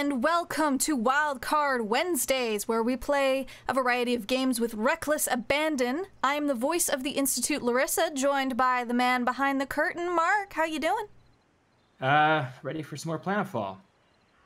and welcome to Wildcard Wednesdays, where we play a variety of games with reckless abandon. I am the voice of the Institute, Larissa, joined by the man behind the curtain, Mark. How you doing? Uh, ready for some more Planetfall.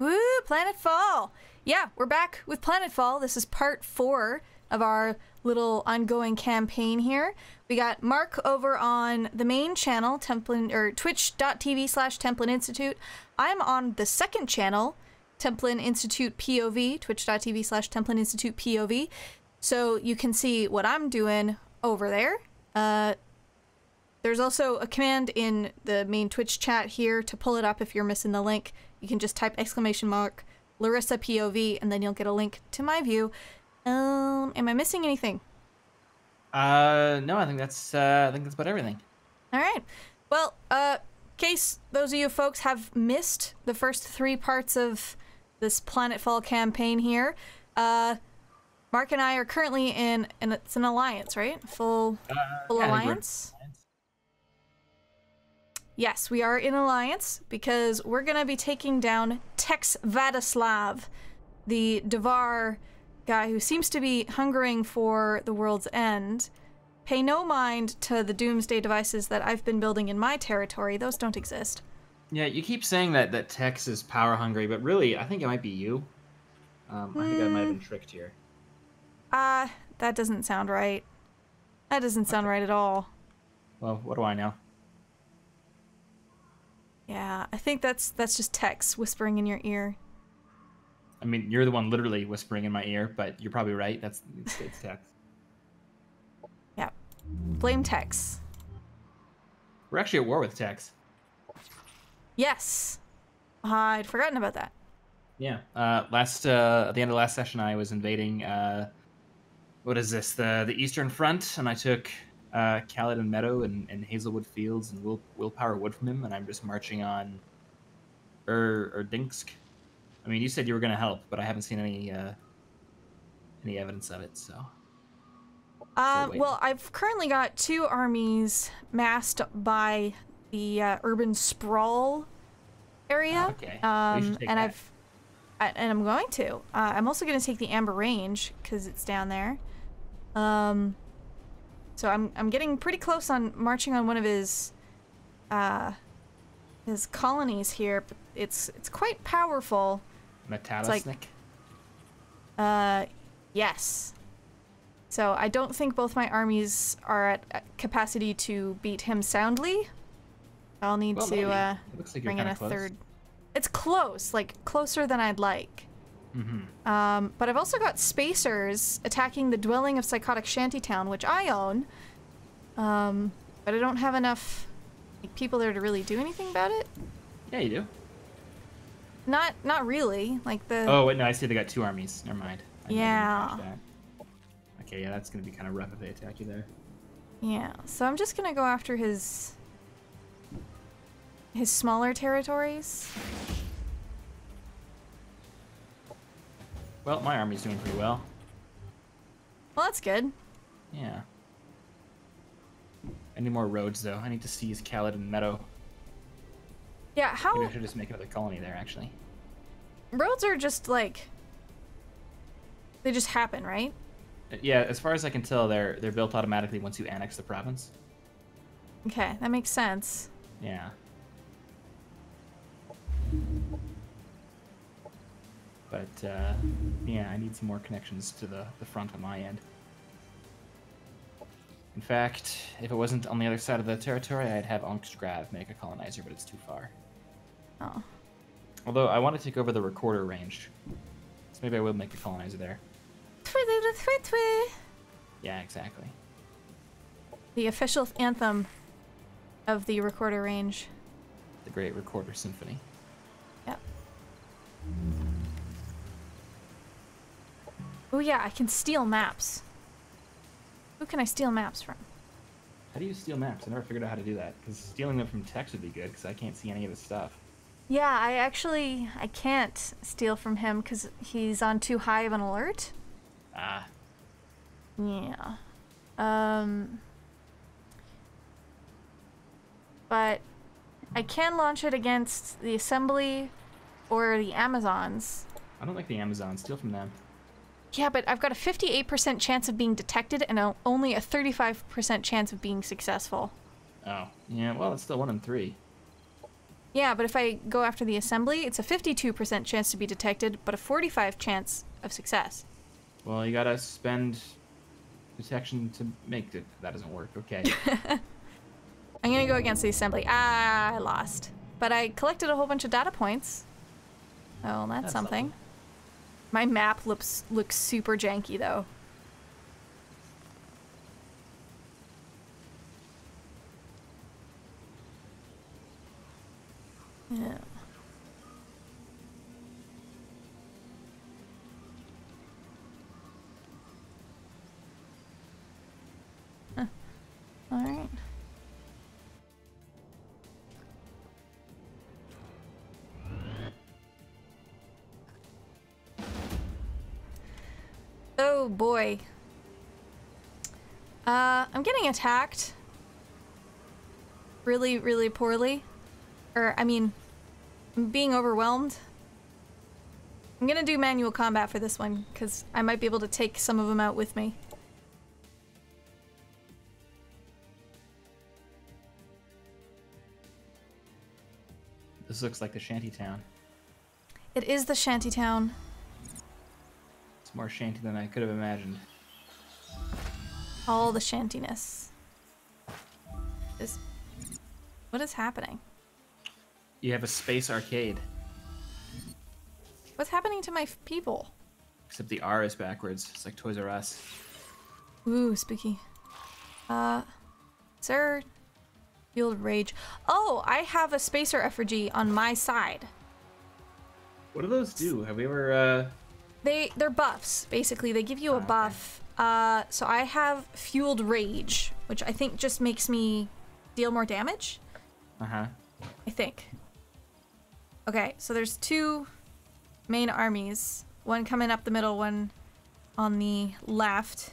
Woo, Planetfall! Yeah, we're back with Planetfall. This is part four of our little ongoing campaign here. We got Mark over on the main channel, Templin or twitch.tv slash Templin Institute. I'm on the second channel, Templin Institute POV, twitch.tv slash Templin Institute POV. So you can see what I'm doing over there. Uh, there's also a command in the main Twitch chat here to pull it up if you're missing the link. You can just type exclamation mark Larissa POV and then you'll get a link to my view. Um, am I missing anything? Uh, no, I think that's uh, I think that's about everything. All right. Well, uh, case those of you folks have missed the first three parts of this Planetfall campaign here, uh, Mark and I are currently in, and it's an alliance, right? Full, Uh, full yeah, alliance. Yes, we are in alliance because we're gonna be taking down Tex Vadislav, the Dvar guy who seems to be hungering for the world's end. Pay no mind to the doomsday devices that I've been building in my territory. Those don't exist. Yeah, you keep saying that that Tex is power hungry, but really, I think it might be you. Um, I think I might have been tricked here. Ah, that doesn't sound right. That doesn't sound right at all. Well, what do I know? Yeah, I think that's that's just Tex whispering in your ear. I mean, you're the one literally whispering in my ear, but you're probably right. That's it's, it's Tex. Yeah. Blame Tex. We're actually at war with Tex. Yes. I'd forgotten about that. Yeah. Uh, last uh, at the end of last session, I was invading. Uh, what is this? The the Eastern Front, and I took uh, Caledon Meadow and, and Hazelwood Fields and Will Willpower Wood from him, and I'm just marching on. Ur Erdinsk. I mean, you said you were gonna help, but I haven't seen any uh, any evidence of it. So Uh, well, I've currently got two armies massed by the uh, urban sprawl area. Okay, Um, and that. I've, I, and I'm going to. Uh, I'm also going to take the Amber Range because it's down there. Um, so I'm I'm getting pretty close on marching on one of his, uh, his colonies here. But it's it's quite powerful. Metallisnik. like- Uh, yes. So I don't think both my armies are at, at capacity to beat him soundly. I'll need Well, to uh, like bring in a close. third. It's close, like closer than I'd like. Mm-hmm. Um, but I've also got spacers attacking the dwelling of Psychotic Shantytown, which I own. Um, but I don't have enough like, people there to really do anything about it. Yeah, you do. Not, not really. Like the. Oh wait, no, I see they got two armies. Never mind. I Yeah. Okay, yeah, that's gonna be kind of rough if they attack you there. Yeah, so I'm just gonna go after his his smaller territories. Well, my army's doing pretty well. Well, that's good. Yeah. I need more roads though. I need to seize Caledon Meadow. Yeah, Maybe how I should just make another colony there, actually. roads are just like they just happen, right? Uh, Yeah, as far as I can tell, they're they're built automatically once you annex the province. Okay, that makes sense. Yeah. But uh, yeah, I need some more connections to the the front on my end. In fact, if it wasn't on the other side of the territory, I'd have Angstgrav make a colonizer, but it's too far. Oh. Although I want to take over the recorder range, so maybe I will make a colonizer there. Yeah, exactly. The official anthem of the recorder range. The Great Recorder Symphony. Yep. Oh yeah, I can steal maps. Who can I steal maps from? How do you steal maps? I never figured out how to do that. Because stealing them from Tex would be good, because I can't see any of his stuff. Yeah, I actually I can't steal from him because he's on too high of an alert. Ah, Yeah. Um. But I can launch it against the assembly or the Amazons. I don't like the Amazons. Steal from them. Yeah, but I've got a 58% chance of being detected and a, only a 35% chance of being successful. Oh, yeah. Well, it's still one in three. Yeah, but if I go after the assembly, it's a 52% chance to be detected, but a 45 chance of success. Well, you gotta spend detection to make it. That doesn't work. Okay. I'm gonna go against the assembly. Ah, I lost. But I collected a whole bunch of data points. Oh, that's, That's something. lovely. My map looks looks super janky though. Yeah. Huh. All right. Oh boy. Uh, I'm getting attacked. Really, really poorly. Or, I mean, I'm being overwhelmed. I'm gonna do manual combat for this one, because I might be able to take some of them out with me. this looks like the shanty town. It is the shantytown. It's more shanty than I could have imagined. All the shantiness. Is... What is happening? You have a space arcade, What's happening to my people? except the R is backwards. It's like Toys R Us. Ooh, spooky. Uh, sir, field rage. Oh, I have a spacer effigy on my side. What do those do? Have we ever? uh... They they're buffs basically. They give you a Ah, okay. buff. Uh, so I have fueled rage, which I think just makes me deal more damage. Uh huh. I think. Okay, so there's two main armies. One coming up the middle, one on the left.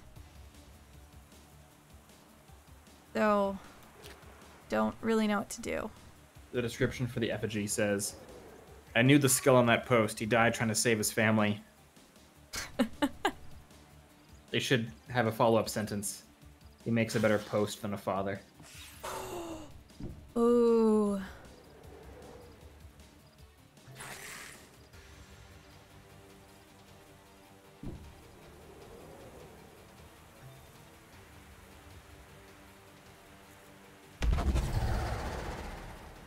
So, don't really know what to do. The description for the effigy says, "I knew the skull on that post. He died trying to save his family." They should have a follow-up sentence. He makes a better post than a father. Ooh.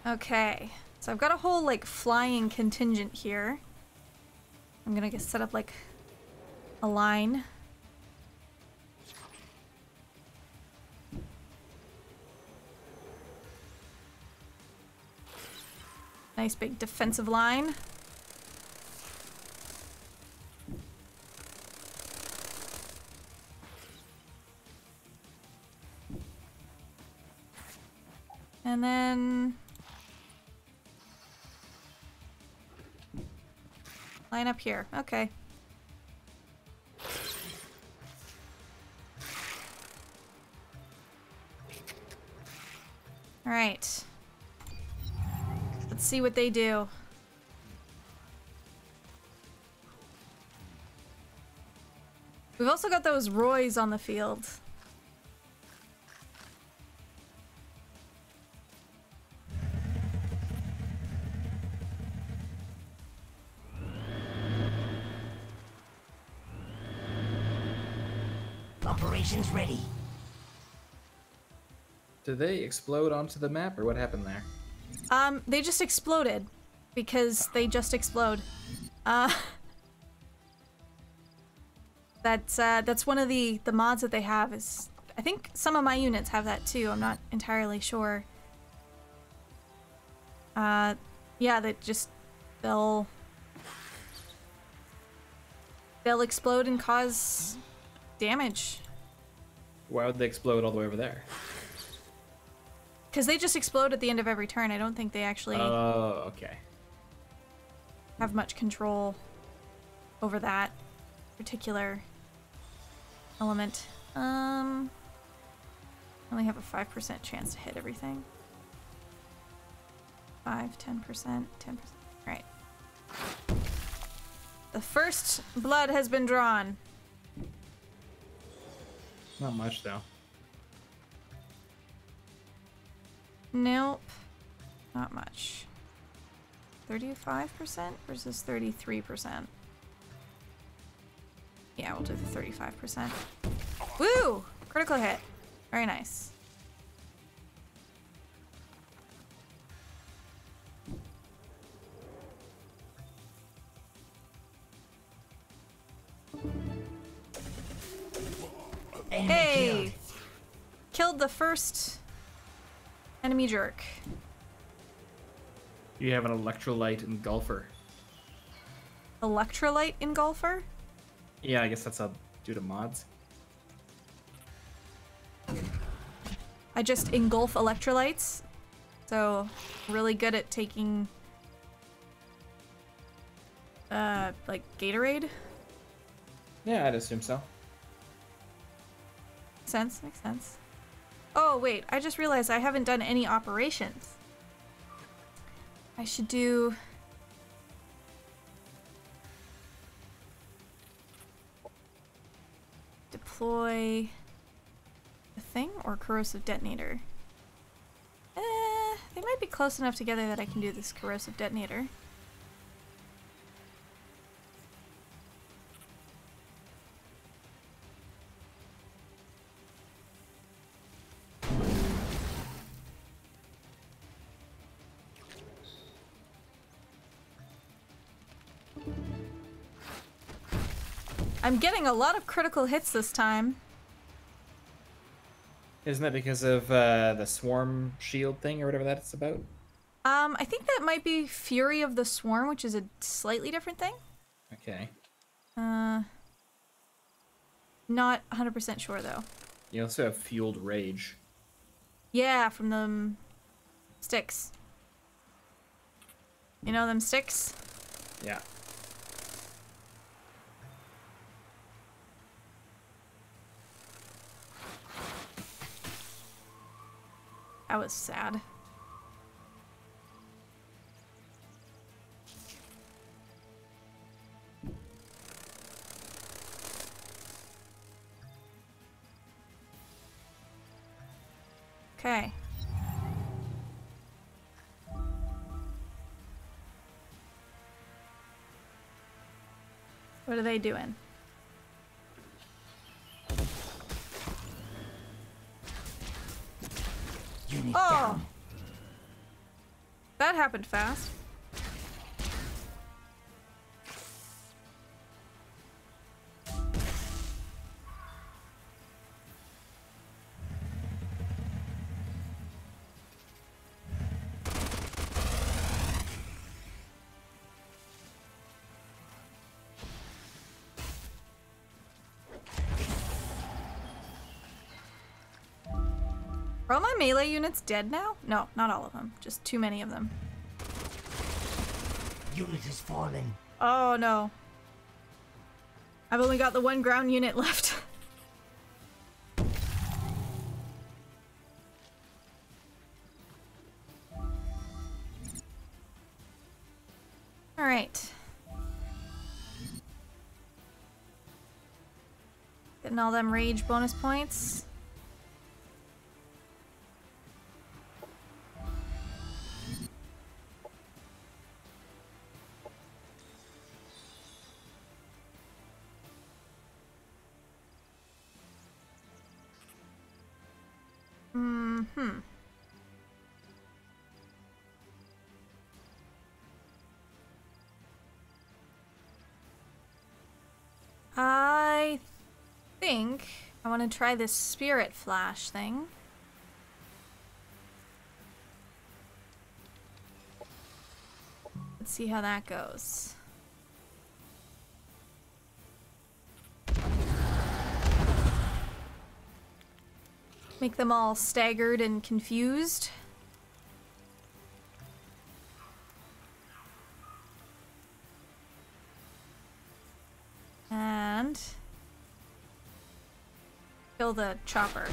Okay, so I've got a whole like flying contingent here. I'm gonna get set up like a line. Nice big defensive line. And then line up here. Okay. All right. Let's see what they do. We've also got those Roys on the field. Operations ready. Did they explode onto the map, or what happened there? Um, they just exploded because they just explode. Uh, that's uh, that's one of the the mods that they have. Is I think some of my units have that too. I'm not entirely sure. Uh, yeah, that just they'll they'll explode and cause damage Why would they explode all the way over there? Because they just explode at the end of every turn. I don't think they actually. Oh, okay. have much control over that particular element. Um, I only have a 5% chance to hit everything. 5, 10%, 10%. Right. The first blood has been drawn. Not much though. Nope. Not much. 35% versus 33%. Yeah, we'll do the 35%. Woo! Critical hit. Very nice. Hey! Killed the first enemy jerk. You have an electrolyte engulfer. Electrolyte engulfer? Yeah, I guess that's a due to mods. I just engulf electrolytes. So, really good at taking uh like Gatorade. Yeah, I'd assume so. Makes sense, makes sense. Oh, wait, I just realized I haven't done any operations. I should do deploy the thing or corrosive detonator. Eh, they might be close enough together that I can do this corrosive detonator. I'm getting a lot of critical hits this time. Isn't that because of uh, the swarm shield thing or whatever that's about? Um, I think that might be Fury of the Swarm, which is a slightly different thing. Okay. Uh, not 100% sure though. You also have fueled rage. Yeah, from them sticks. You know them sticks? Yeah. That was sad. Okay. What are they doing? Oh! down. That happened fast. Melee units dead now? No, not all of them. Just too many of them. Unit is falling. Oh no. I've only got the one ground unit left. Alright. Getting all them rage bonus points. Think I want to try this spirit flash thing. Let's see how that goes. Make them all staggered and confused. The chopper.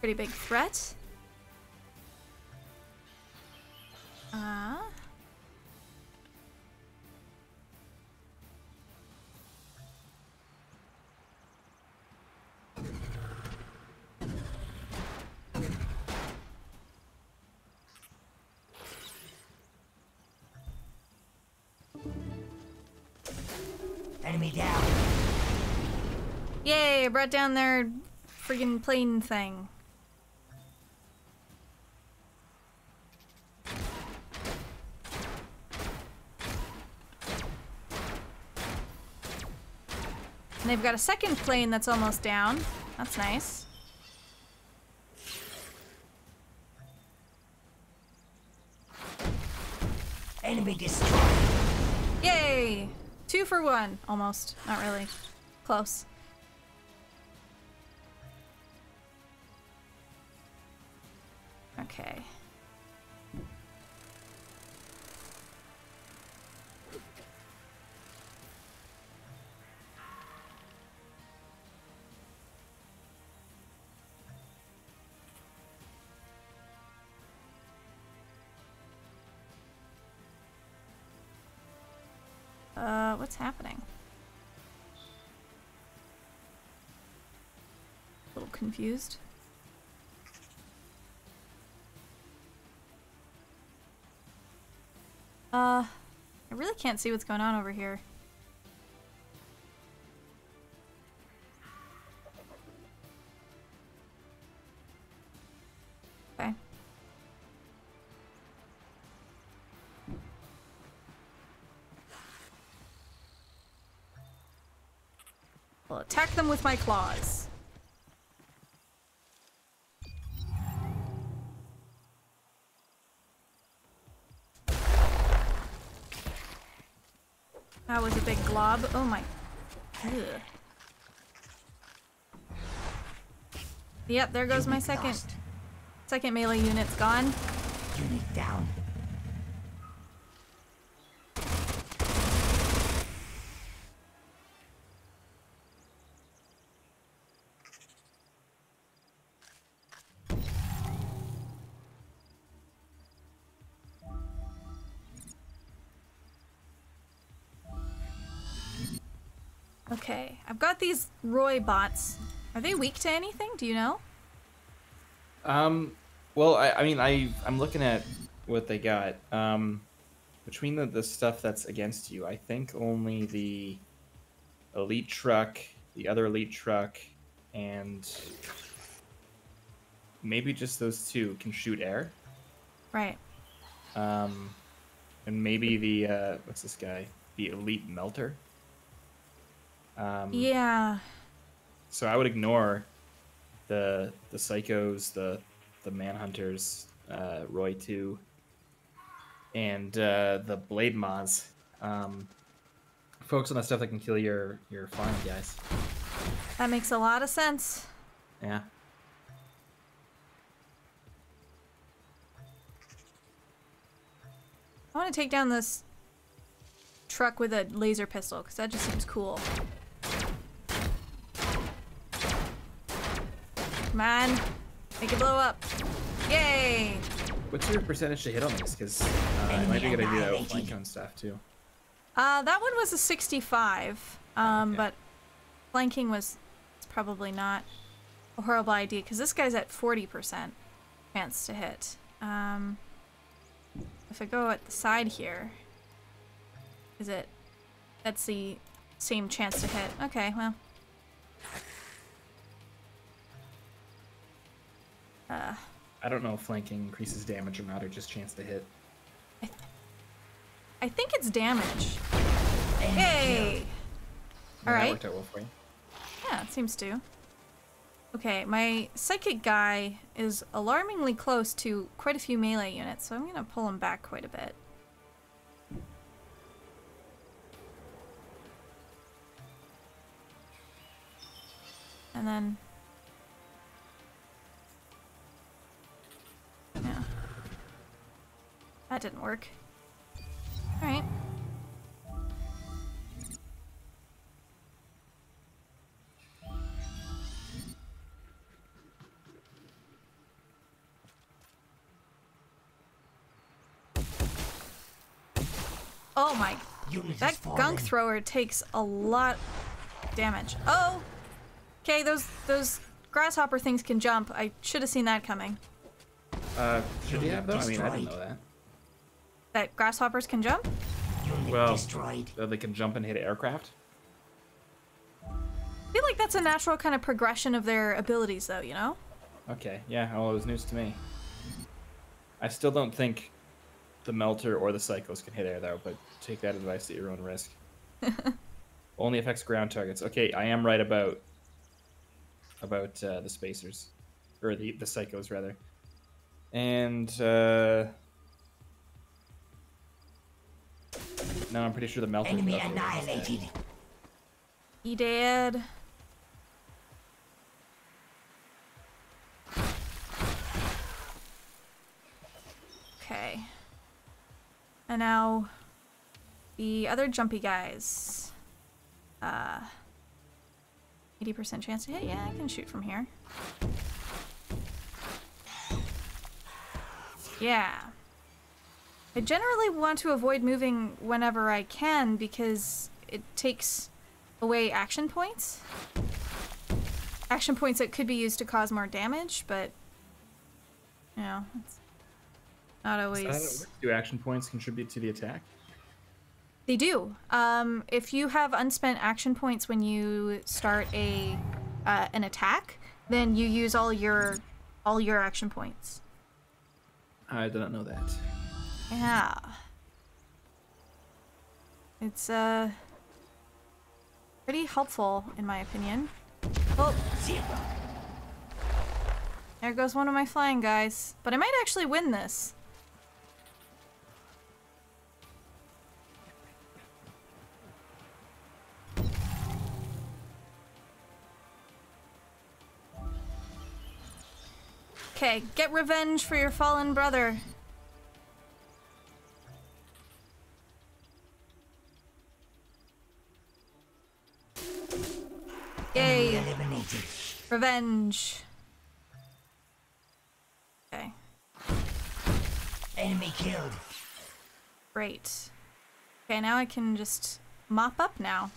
Pretty big threat. Uh, brought down their friggin' plane thing. And they've got a second plane that's almost down. That's nice. Enemy destroyed. Yay! Two for one, almost. Not really. Close. Okay. Uh, what's happening? A little confused. Uh, I really can't see what's going on over here. Okay. I'll attack them with my claws. That was a big glob. Oh my. Ugh. Yep, there goes my second lost. second melee unit's gone. Unit down. Okay, I've got these Roy bots. Are they weak to anything? Do you know? Um, well, I, I mean, I I'm looking at what they got. Um, between the the stuff that's against you, I think only the elite truck, the other elite truck, and maybe just those two can shoot air. Right. Um, and maybe the uh, what's this guy? The elite melter. Um, Yeah. So I would ignore the the psychos, the the manhunters, uh, Roy two, and uh, the blade mods. Um, focus on the stuff that can kill your your farm guys. That makes a lot of sense. Yeah. I want to take down this truck with a laser pistol because that just seems cool. Come on. Make it blow up. Yay! What's your percentage to hit on this? Because uh, it might be a good idea to flank on stuff too. Uh, that one was a 65, um, Okay. but flanking was probably not a horrible idea because this guy's at 40% chance to hit. Um, if I go at the side here, is it? That's the same chance to hit. Okay, well. Uh, I don't know if flanking increases damage or not, or just chance to hit. I think it's damage. Yay! killed. That Alright. worked out well for you. Yeah, it seems to. Okay, my psychic guy is alarmingly close to quite a few melee units, so I'm gonna pull him back quite a bit. And then... Yeah. That didn't work. Alright. Oh my Unit That gunk thrower takes a lot damage. Oh! Okay, those those grasshopper things can jump. I should have seen that coming. Uh, should you Unit have though? I mean, I didn't know that. That grasshoppers can jump? Well, destroyed. they can jump and hit aircraft. I feel like that's a natural kind of progression of their abilities, though. You know. Okay, yeah, well, it was news to me. I still don't think the Melter or the Psychos can hit air, though, but take that advice at your own risk. Only affects ground targets. Okay, I am right about about uh, the Spacers. Or the, the Psychos, rather. And, uh... No, I'm pretty sure the Melter... Enemy okay, annihilated. He did. Okay. And now the other jumpy guys. Uh 80% chance to hit. Yeah, I can shoot from here. Yeah. I generally want to avoid moving whenever I can because it takes away action points. Action points that could be used to cause more damage, but you know, it's not Is that how it always. Do action points contribute to the attack? They do. Um, if you have unspent action points when you start a uh, an attack, then you use all your all your action points. I did not know that. Yeah. It's uh pretty helpful in my opinion. Oh, there goes one of my flying guys. But I might actually win this. Okay, get revenge for your fallen brother. Yay, revenge. Okay, Enemy killed. great. Okay, now I can just mop up now.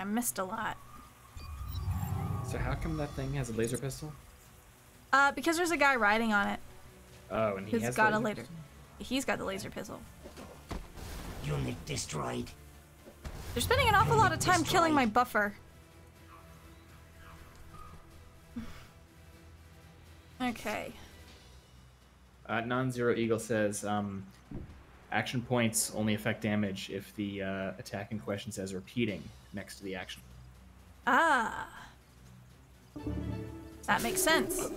I missed a lot. So how come that thing has a laser pistol? Uh, because there's a guy riding on it. Oh, and he has got a laser laser. pistol? He's got the laser pistol. Unit destroyed. They're spending an awful lot of time killing my buffer. Okay. Uh, Non-zero eagle says um, action points only affect damage if the uh, attack in question says repeating next to the action. Ah. That makes sense.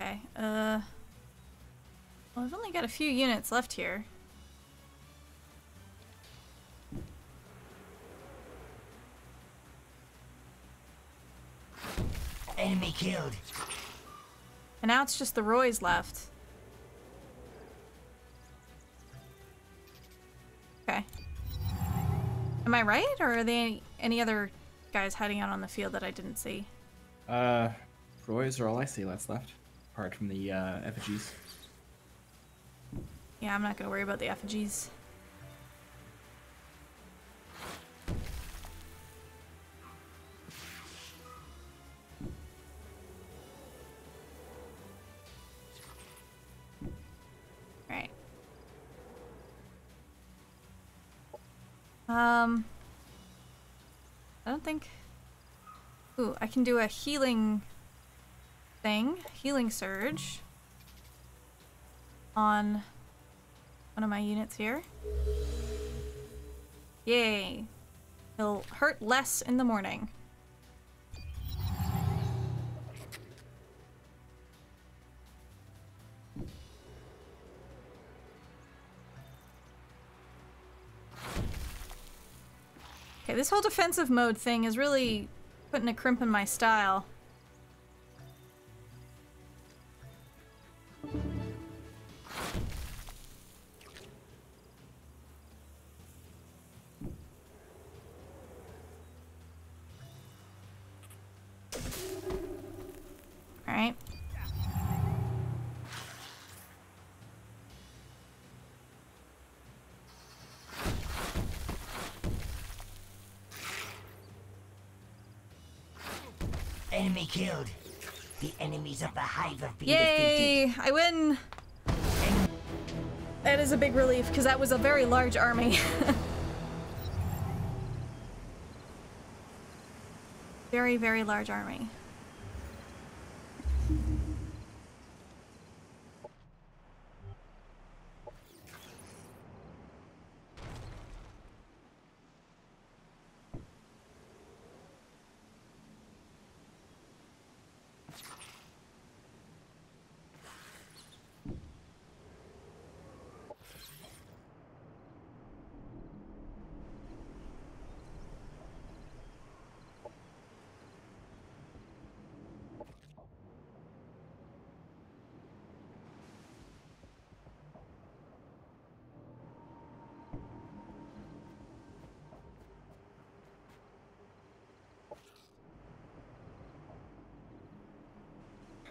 Okay, uh... Well, I've only got a few units left here. Enemy killed. And now it's just the Roys left. Okay. Am I right, or are there any, any other guys hiding out on the field that I didn't see? Uh, Roys are all I see that's left, apart from the uh, effigies. Yeah, I'm not gonna worry about the effigies. Um, I don't think. Ooh, I can do a healing thing, healing surge on one of my units here. Yay. He'll hurt less in the morning. Okay, this whole defensive mode thing is really putting a crimp in my style. Killed. The enemies of the hive have been defeated. Yay! I win! That is a big relief, because that was a very large army. very, very large army.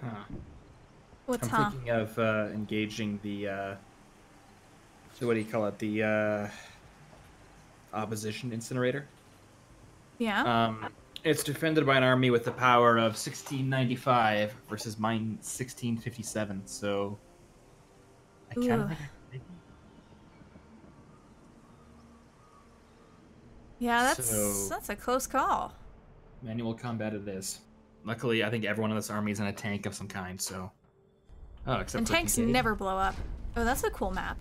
Huh. What's I'm huh? thinking of uh, engaging the. Uh, what do you call it? The uh, opposition incinerator. Yeah. Um, it's defended by an army with the power of 1695 versus mine 1657. So I kind of yeah, that's so- that's a close call. manual combat it is. Luckily, I think everyone in this army is in a tank of some kind. So, oh, except And tanks never blow up. Oh, that's a cool map.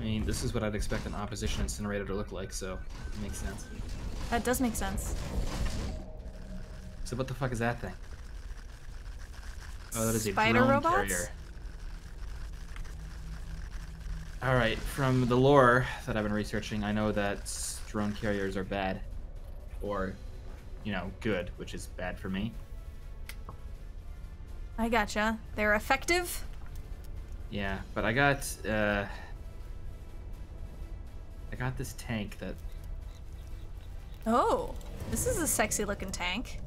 I mean, this is what I'd expect an opposition incinerator to look like. So it makes sense. That does make sense. So what the fuck is that thing? Oh, that is a Spider drone robots? carrier. All right, from the lore that I've been researching, I know that drone carriers are bad, or, you know, good, which is bad for me. I gotcha. They're effective. Yeah, but I got uh, I got this tank that Oh, this is a sexy looking tank.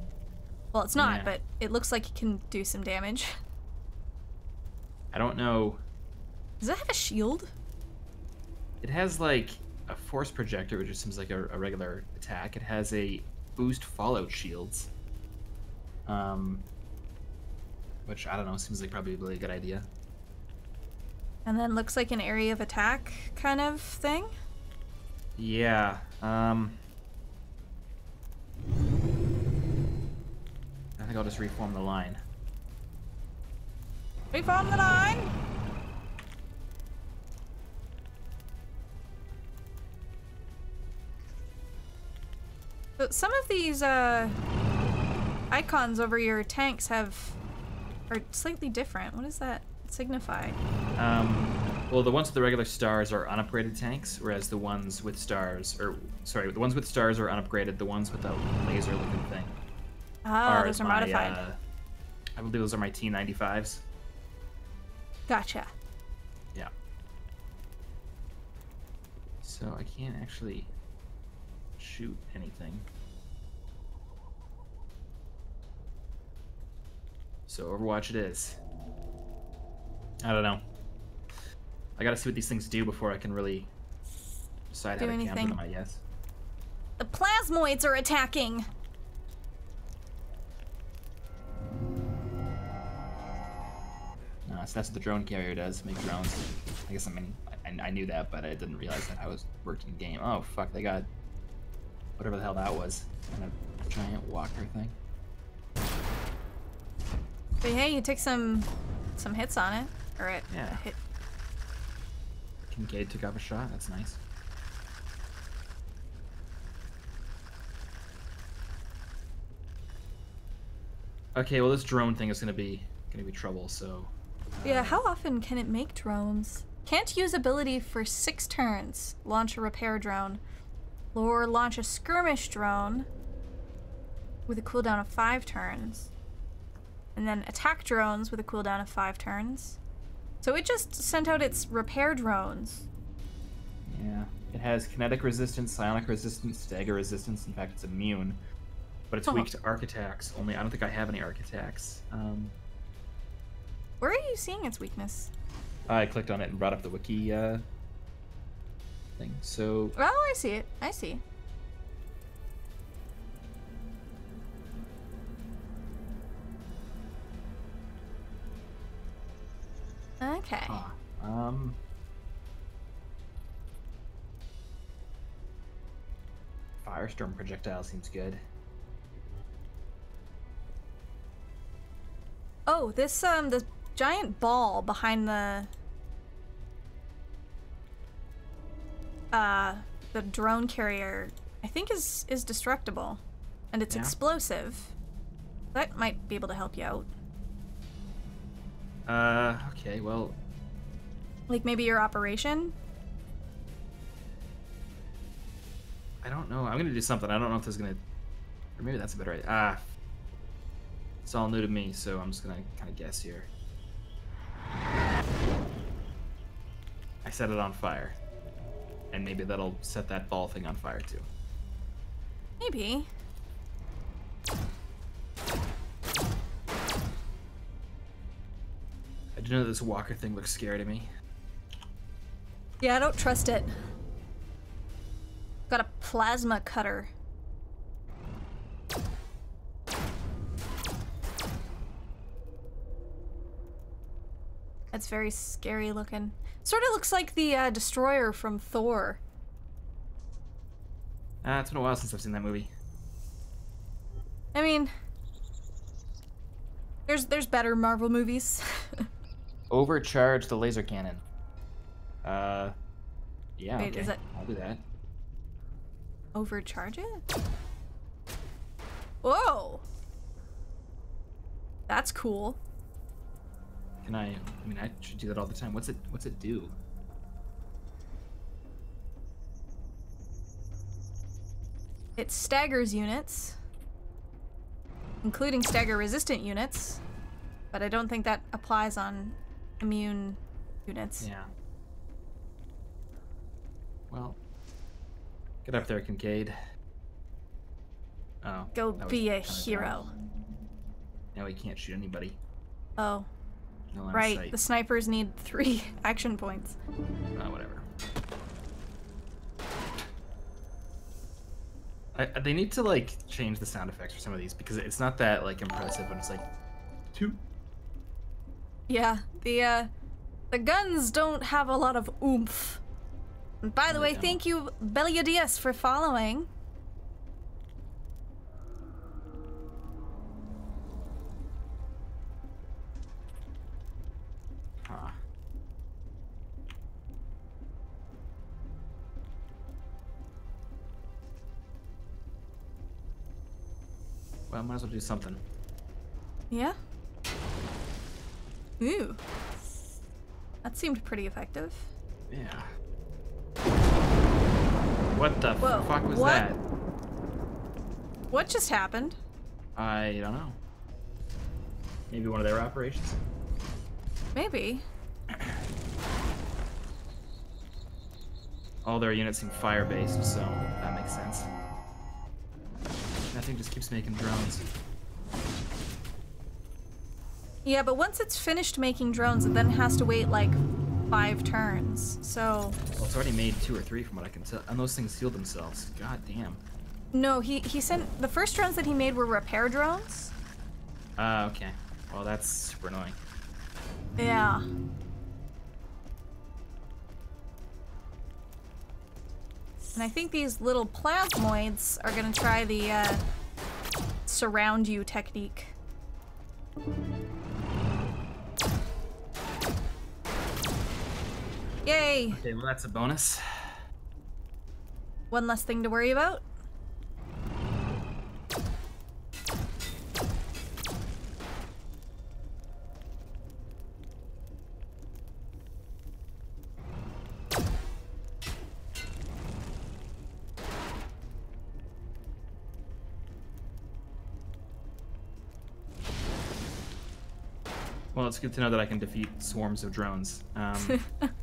Well, it's not, Yeah. but it looks like it can do some damage. I don't know. Does it have a shield? It has like a force projector, which just seems like a, a regular attack. It has a boost fallout shields. Um, which I don't know, seems like probably a good idea. And then looks like an area of attack kind of thing? Yeah. Um, I think I'll just reform the line. Reform the line! So some of these uh, icons over your tanks have are slightly different. What does that signify? Um, well, the ones with the regular stars are unupgraded tanks, whereas the ones with stars, or sorry, the ones with stars are unupgraded. The ones with the laser-looking thing Ah, those are my, modified. uh, I believe those are my T95s. Gotcha. Yeah. So I can't actually shoot anything. So Overwatch it is. I don't know. I gotta see what these things do before I can really decide Do how to anything. counter them, I guess. The plasmoids are attacking. No, so that's what the drone carrier does, make drones. I guess I mean, I, I knew that, but I didn't realize that I was working the game. Oh, fuck, they got whatever the hell that was. And a giant walker thing. But hey, you took some some hits on it. Or it Yeah. hit Kincaid took off a shot, that's nice. Okay, well this drone thing is gonna be gonna be trouble, so Yeah, uh, how often can it make drones? Can't use ability for six turns. Launch a repair drone. Or launch a skirmish drone with a cooldown of five turns. And then attack drones with a cooldown of five turns. So it just sent out its repair drones. Yeah, it has kinetic resistance, psionic resistance, stagger resistance. In fact, it's immune, but it's Huh. weak to arc attacks. Only I don't think I have any arc attacks. Um, Where are you seeing its weakness? I clicked on it and brought up the wiki uh, thing. So Oh, I see it. I see. Okay. Um. Firestorm projectile seems good. Oh, this um the giant ball behind the uh the drone carrier I think is is destructible and it's Yeah. explosive. That might be able to help you out. Uh. Okay. Well. Like maybe your operation? I don't know. I'm gonna do something. I don't know if this is gonna, or maybe that's a better idea. Ah, it's all new to me, so I'm just gonna kind of guess here. I set it on fire, and maybe that'll set that ball thing on fire too. Maybe. Do know this walker thing looks scary to me. Yeah, I don't trust it. Got a plasma cutter. That's very scary looking. Sort of looks like the uh, destroyer from Thor. Ah, it's been a while since I've seen that movie. I mean, there's there's better Marvel movies. Overcharge the laser cannon. Uh, yeah, Wait, okay. is it- I'll do that. Overcharge it? Whoa! That's cool. Can I? I mean, I should do that all the time. What's it? What's it do? It staggers units, including stagger resistant units, but I don't think that applies on immune units. Yeah. Well, get up there, Kincaid. Oh. Go be a hero. Now he can't shoot anybody. Oh, No right. The snipers need three action points. Oh, whatever. I, they need to like change the sound effects for some of these because it's not that like impressive when it's like two. Yeah, the uh, the guns don't have a lot of oomph. And by the way, don't. thank you, Beliadius, for following. Huh. Well, might as well do something. Yeah. Ooh. That seemed pretty effective. Yeah. What the Whoa, fuck was what? that? What just happened? I don't know. Maybe one of their operations. Maybe. All their units seem fire based, so that makes sense. That thing just keeps making drones. Yeah, but once it's finished making drones, it then has to wait like five turns. So Well, it's already made two or three from what I can tell. And those things heal themselves. God damn. no, he he sent the first drones that he made were repair drones. Uh, okay. Well, that's super annoying. Yeah. And I think these little plasmoids are gonna try the uh, surround you technique. Yay! Okay, well, that's a bonus. One less thing to worry about. Well, it's good to know that I can defeat swarms of drones. Um,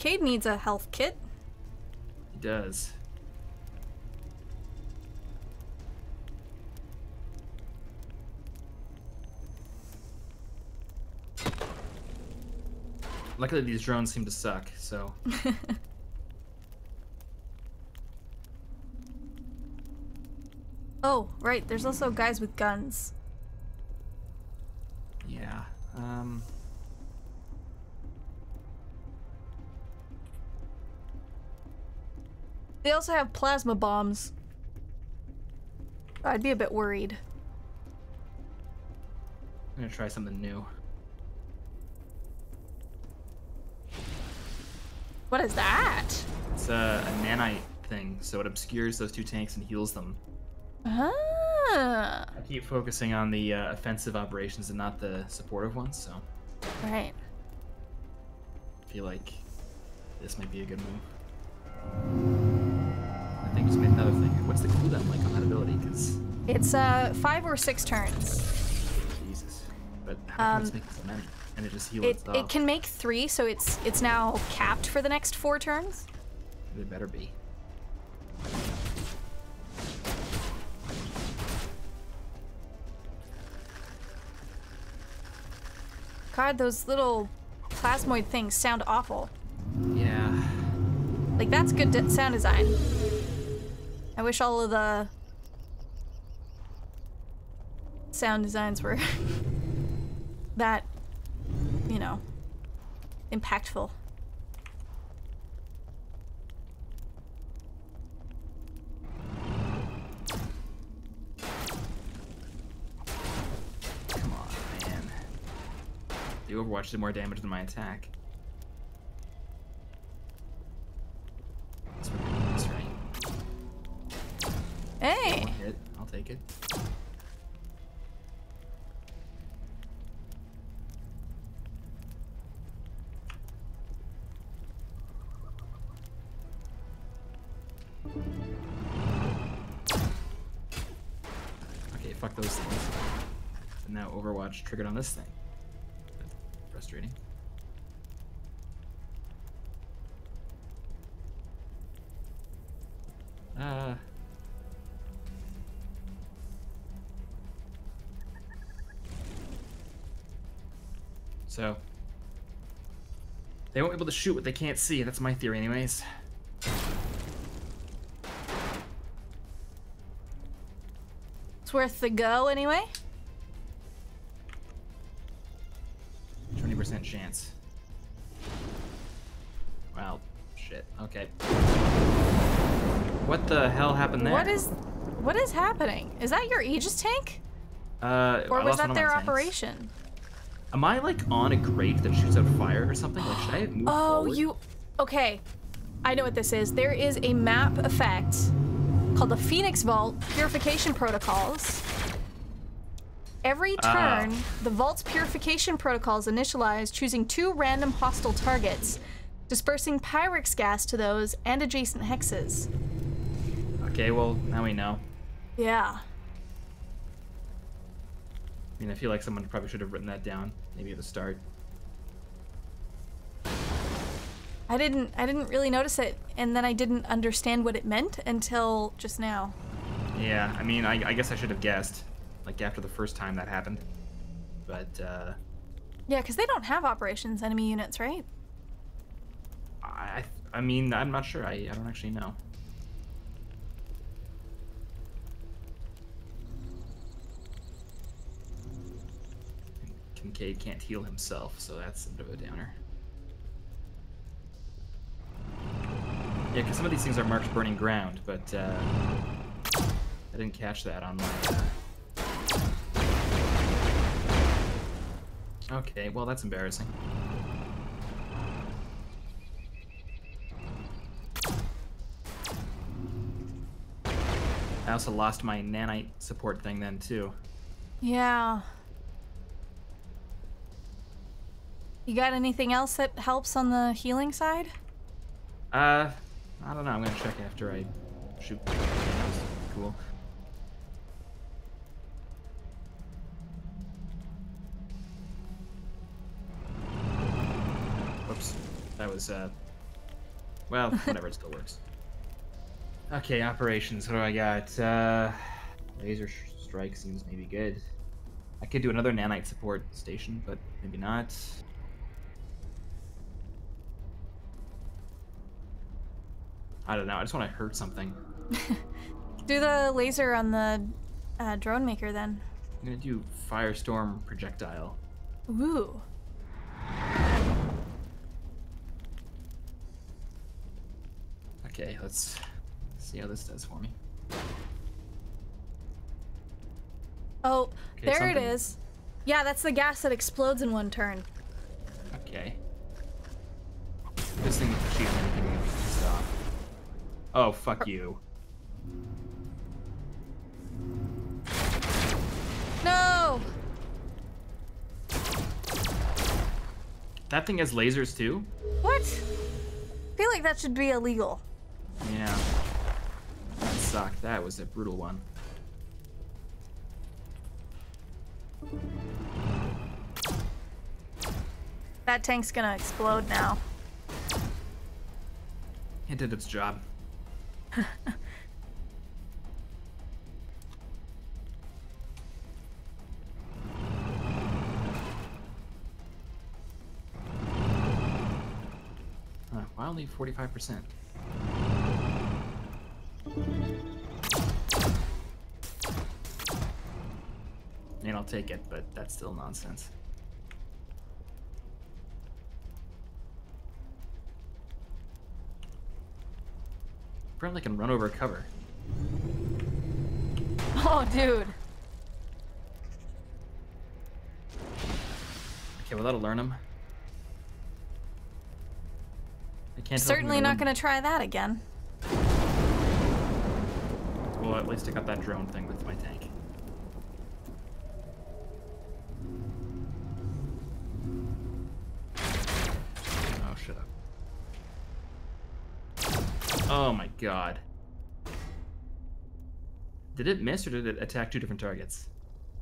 Kincaid needs a health kit. He does. Luckily, these drones seem to suck, so. Oh, right. There's also guys with guns. Also have plasma bombs. I'd be a bit worried. I'm gonna try something new. What is that? It's a, a nanite thing, so it obscures those two tanks and heals them. Ah. I keep focusing on the uh, offensive operations and not the supportive ones, so Right. I feel like this might be a good move. Just made another thing. What's the cooldown like on that ability? Because It's uh five or six turns. Jesus, but how Um, make so many? And it just heals It itself. it can make three, so it's it's now capped for the next four turns. It better be. God, those little plasmoid things sound awful. Yeah. Like that's good sound design. I wish all of the sound designs were that, you know, impactful. Come on, man. The Overwatch did more damage than my attack. Hey. I'll take it. Okay, fuck those things. And now Overwatch triggered on this thing. Frustrating. So. They won't be able to shoot what they can't see. That's my theory, anyways. it's worth the go anyway. 20% chance. Wow. Shit. Okay. What the hell happened there? What is what is happening? Is that your Aegis tank? Uh, Or was that their tanks. Am I like on a grate that shoots out fire or something? Like, should I moved Oh, forward? you. Okay. I know what this is. There is a map effect called the Phoenix Vault Purification Protocols. Every Ah. turn, the Vault's purification protocols initialize, choosing two random hostile targets, dispersing Pyrex gas to those and adjacent hexes. Okay, well, now we know. Yeah. I mean, I feel like someone probably should have written that down, maybe at the start. I didn't I didn't really notice it and then I didn't understand what it meant until just now. Yeah, I mean, I, I guess I should have guessed, like after the first time that happened. But uh, Yeah, cuz they don't have operations enemy units, right? I, I mean, I'm not sure. I, I don't actually know. Kincaid can't heal himself, so that's a bit of a downer. Yeah, because some of these things are marked burning ground, but uh, I didn't catch that on my. Uh... Okay, well that's embarrassing. I also lost my nanite support thing then too. Yeah. You got anything else that helps on the healing side? Uh, I don't know. I'm gonna check after I shoot. Cool. Whoops. That was, uh... Well, whatever, it still works. Okay, operations. What do I got? Uh, laser strike seems maybe good. I could do another nanite support station, but maybe not. I don't know. I just want to hurt something. Do the laser on the uh, drone maker then. I'm gonna do firestorm projectile. Ooh. Okay, let's see how this does for me. Oh, Okay, there it something- is. Yeah, that's the gas that explodes in one turn. Okay. This thing with the Oh, fuck you. No! That thing has lasers too? What? I feel like that should be illegal. Yeah. That sucked. That was a brutal one. That tank's gonna explode now. It did its job. Huh, why only 45%? And I'll take it, but that's still nonsense. Apparently can run over cover. Oh, dude. Okay, well that'll learn him. I can't I'm Certainly not gonna try that again. Well, at least I got that drone thing with my tank. Oh my god. Did it miss or did it attack two different targets?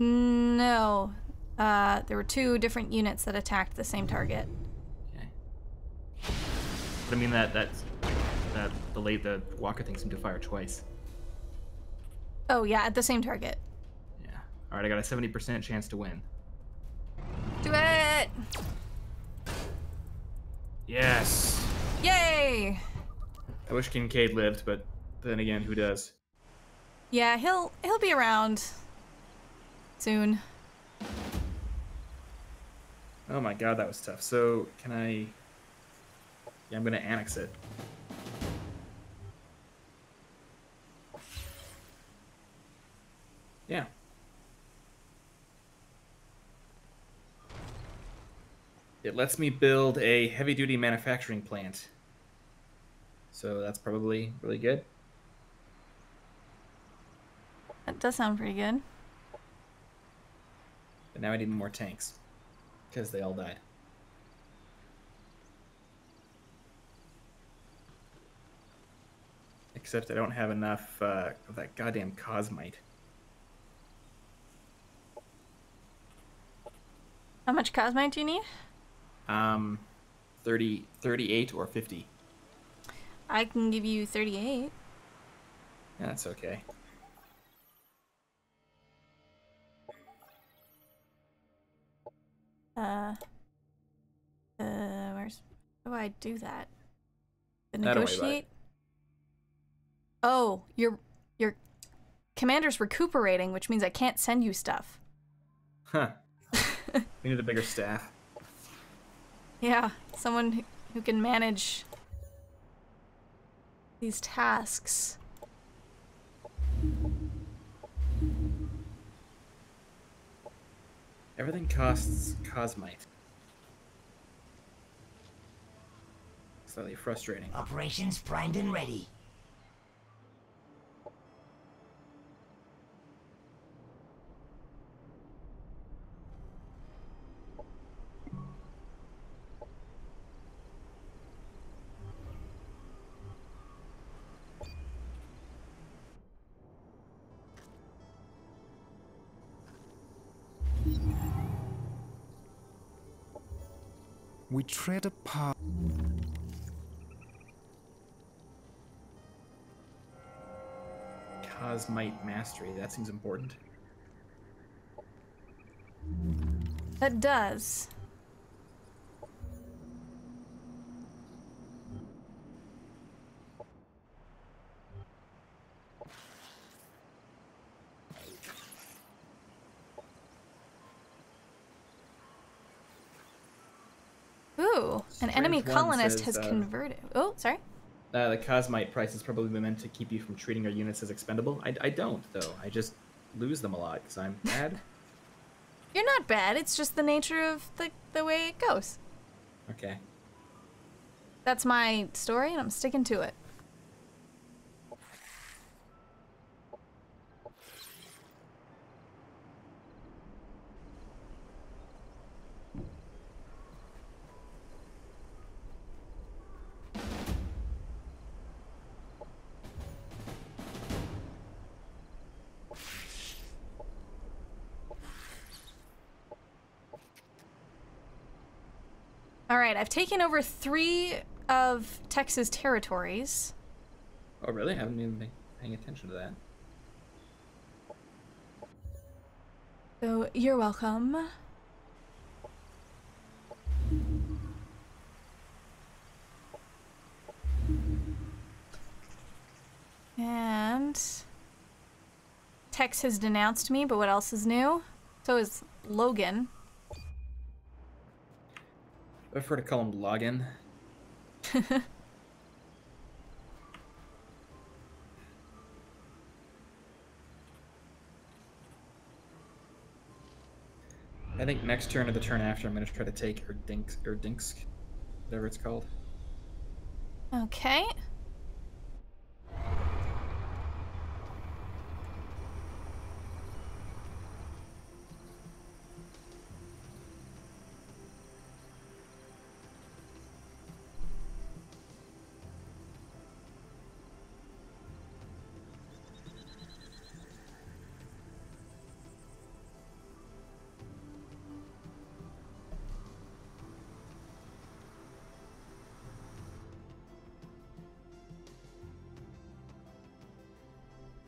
No. Uh, there were two different units that attacked the same target. Okay. But I mean that that that the late the walker thing seemed to fire twice. Oh, yeah, at the same target. Yeah. All right, I got a seventy percent chance to win. Do it! Yes. Yay! I wish Kincaid lived, but then again, who does? Yeah, he'll he'll be around soon. Oh my god, that was tough. So, can I... Yeah, I'm gonna annex it. Yeah. It lets me build a heavy-duty manufacturing plant. So that's probably really good. That does sound pretty good. But now I need more tanks. Because they all died. Except I don't have enough uh, of that goddamn cosmite. How much cosmite do you need? Um, 30, 38 or 50. I can give you 38. That's okay. Uh, uh, where's, how do I do that? The I don't worry about negotiate? Oh, your, your commander's recuperating, which means I can't send you stuff. Huh. we need a bigger staff. Yeah, someone who can manage these tasks. Everything costs cosmite. Slightly frustrating. Operations primed and ready. Tread upon. Cosmite mastery. That seems important. That does. Ooh, an enemy colonist says, has uh, converted. Oh, sorry. Uh, the Cosmite price is probably meant to keep you from treating your units as expendable. I, I don't, though. I just lose them a lot because I'm bad. You're not bad. It's just the nature of the, the way it goes. okay. That's my story, and I'm sticking to it. Right, I've taken over three of Tex's territories. Oh, really? I haven't even been paying attention to that. So you're welcome. And Tex has denounced me, but what else is new? So is Logan. I prefer to call him login. I think next turn or the turn after, I'm gonna try to take Erdinsk, Erdinsk, whatever it's called. Okay.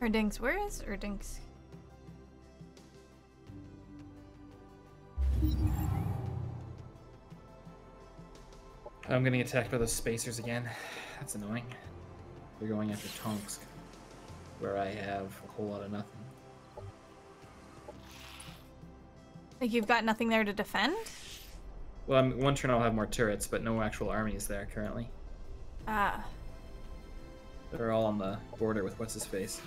Erdinks, where is Erdinks? I'm getting attacked by those spacers again. That's annoying. They're going after Tomsk, where I have a whole lot of nothing. Like you've got nothing there to defend? Well, I'm, one turn I'll have more turrets, but no actual armies there currently. Ah. They're all on the border with what's his face.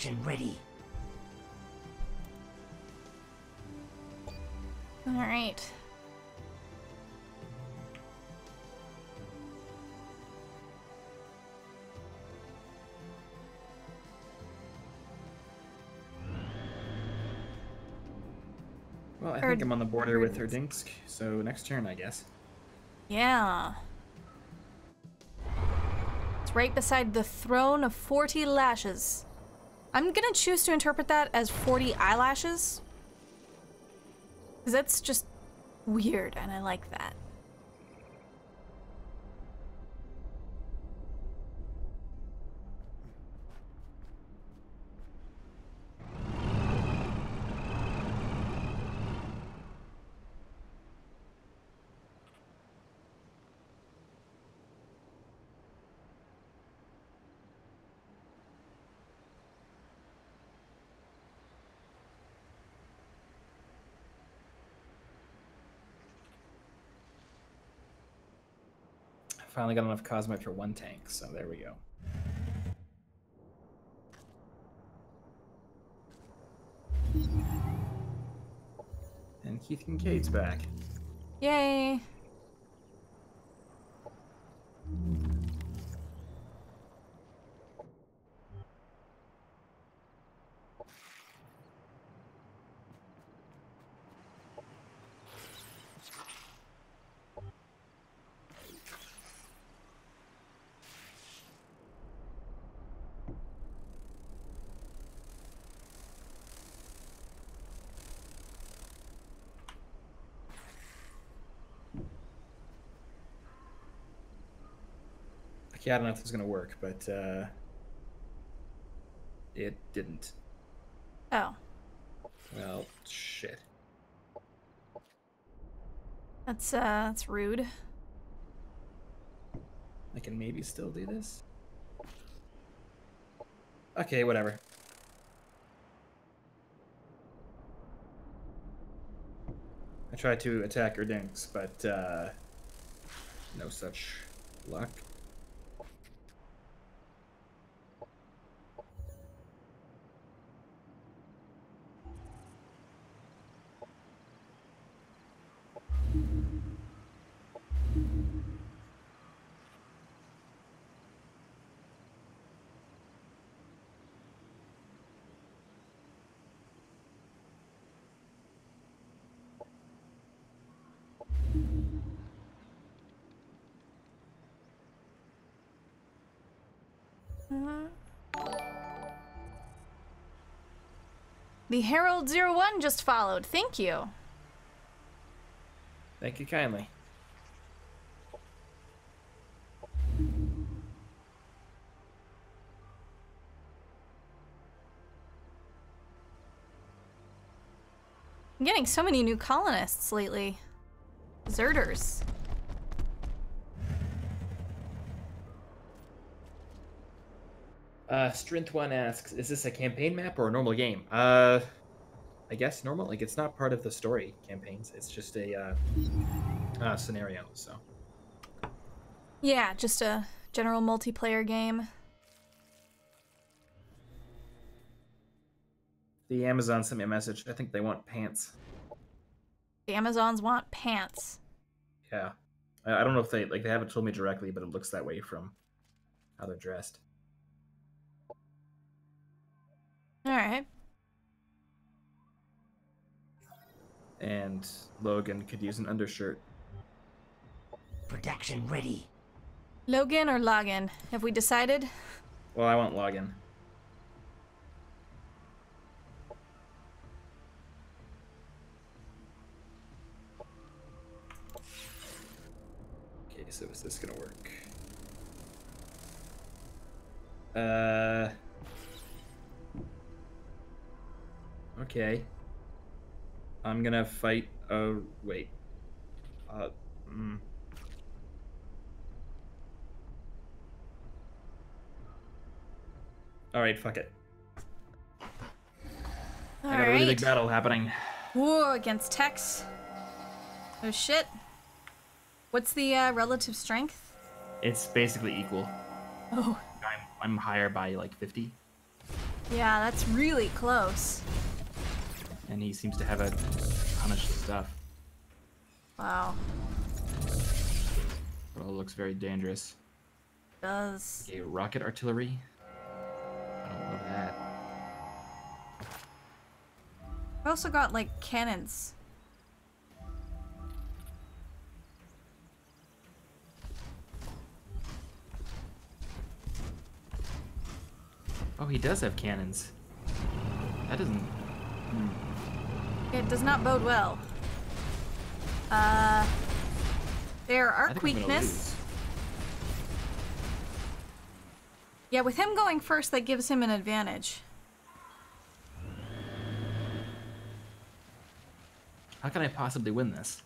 Production ready. Alright. Well, I think I'm on the border with Erdinsk. Erdinsk, so next turn, I guess. Yeah. It's right beside the throne of 40 lashes. I'm gonna choose to interpret that as 40 eyelashes. Because that's just weird, and I like that. I finally got enough Cosmite for one tank, so there we go. And Keith Kincaid's back. Yay! Yeah, I don't know if this is gonna work, but uh, It didn't. Oh, Well, shit. that's uh, that's rude. I can maybe still do this. Okay, whatever. I tried to attack Erdinx, but uh, no such luck. The Herald Zero One just followed. Thank you. Thank you kindly. I'm getting so many new colonists lately. Zerders. Uh, Strength One asks, "Is this a campaign map or a normal game?" Uh, I guess normal. Like it's not part of the story campaigns. It's just a uh, uh, scenario. So Yeah, just a general multiplayer game. the Amazon sent me a message. I think they want pants. The Amazons want pants. Yeah, I I don't know if they like they haven't told me directly, but it looks that way from how they're dressed. All right. And Logan could use an undershirt. Production ready. Logan or Logan? Have we decided? Well, I want Logan. Okay, so is this gonna work? Uh. Okay. I'm gonna fight. Oh, wait. Uh. Mm. All right, fuck it. All I got a really big battle happening. Whoa, against Tex. Oh shit. What's the uh, relative strength? It's basically equal. Oh, I'm, I'm higher by like 50, yeah, that's really close. And he seems to have a ton of stuff. Wow. It looks very dangerous. Does. Okay, rocket artillery. I don't love that. I also got like cannons. Oh, he does have cannons. That doesn't. Hmm. It does not bode well. Uh, their I arc think I'm gonna weakness. Yeah, with him going first, that gives him an advantage. How can I possibly win this?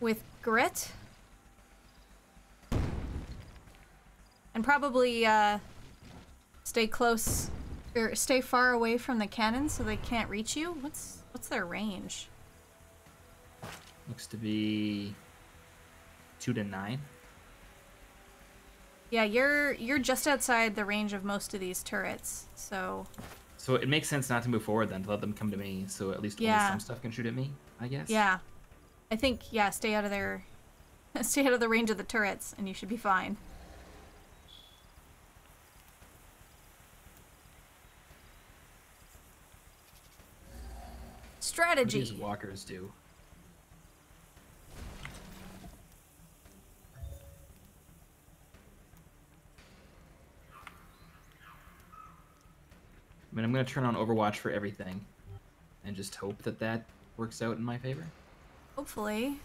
With grit. And probably uh, stay close or stay far away from the cannons so they can't reach you. What's what's their range? Looks to be two to nine. Yeah, you're you're just outside the range of most of these turrets. So So it makes sense not to move forward then, to let them come to me, so at least Yeah. some stuff can shoot at me, I guess. yeah, I think yeah, stay out of their stay out of the range of the turrets, and you should be fine. What Strategy. these walkers do? I mean, I'm gonna turn on Overwatch for everything, and just hope that that works out in my favor. Hopefully.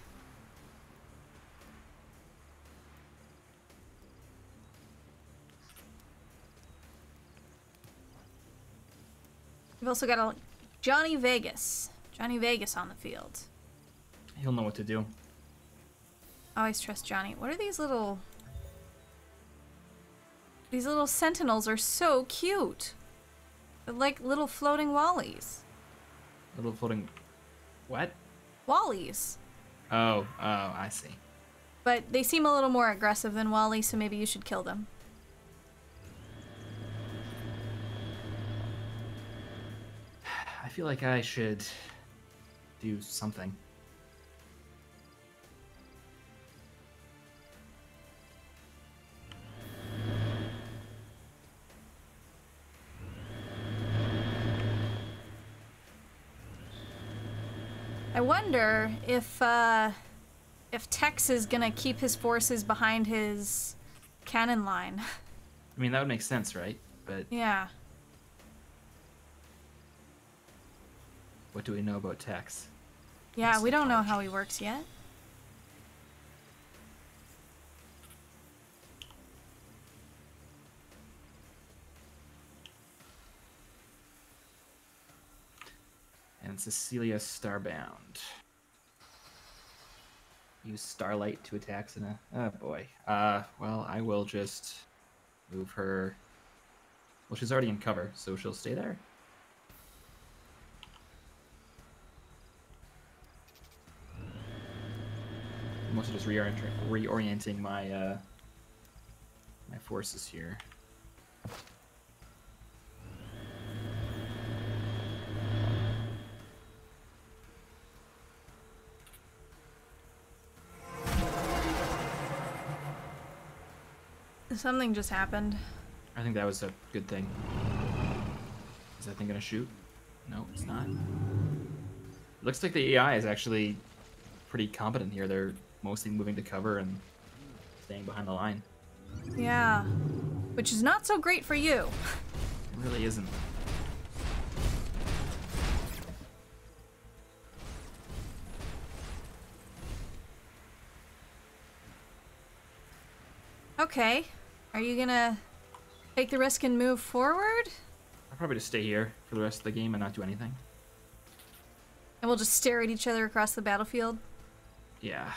We've also got a Johnny Vegas. Johnny Vegas on the field. He'll know what to do. Always trust Johnny. What are these little... These little sentinels are so cute. They're like little floating wallies. Little floating. What? Wallies. Oh, oh, I see. But they seem a little more aggressive than Wally, so maybe you should kill them. I feel like I should do something. I wonder if uh, if Tex is gonna keep his forces behind his cannon line. I mean, that would make sense, right? But yeah. What do we know about Tex? Yeah, we don't know how he works yet. And Cecilia Starbound. Use Starlight to attack Sina. Oh boy. Uh, well, I will just move her. Well, she's already in cover, so she'll stay there. I'm also just reorienting my uh, my forces here. Something just happened. I think that was a good thing. Is that thing gonna shoot? No, it's not. Looks like the AI is actually pretty competent here. They're mostly moving to cover and staying behind the line. Yeah. Which is not so great for you. It really isn't. Okay. Are you gonna take the risk and move forward? I'll probably just stay here for the rest of the game and not do anything. And we'll just stare at each other across the battlefield? Yeah.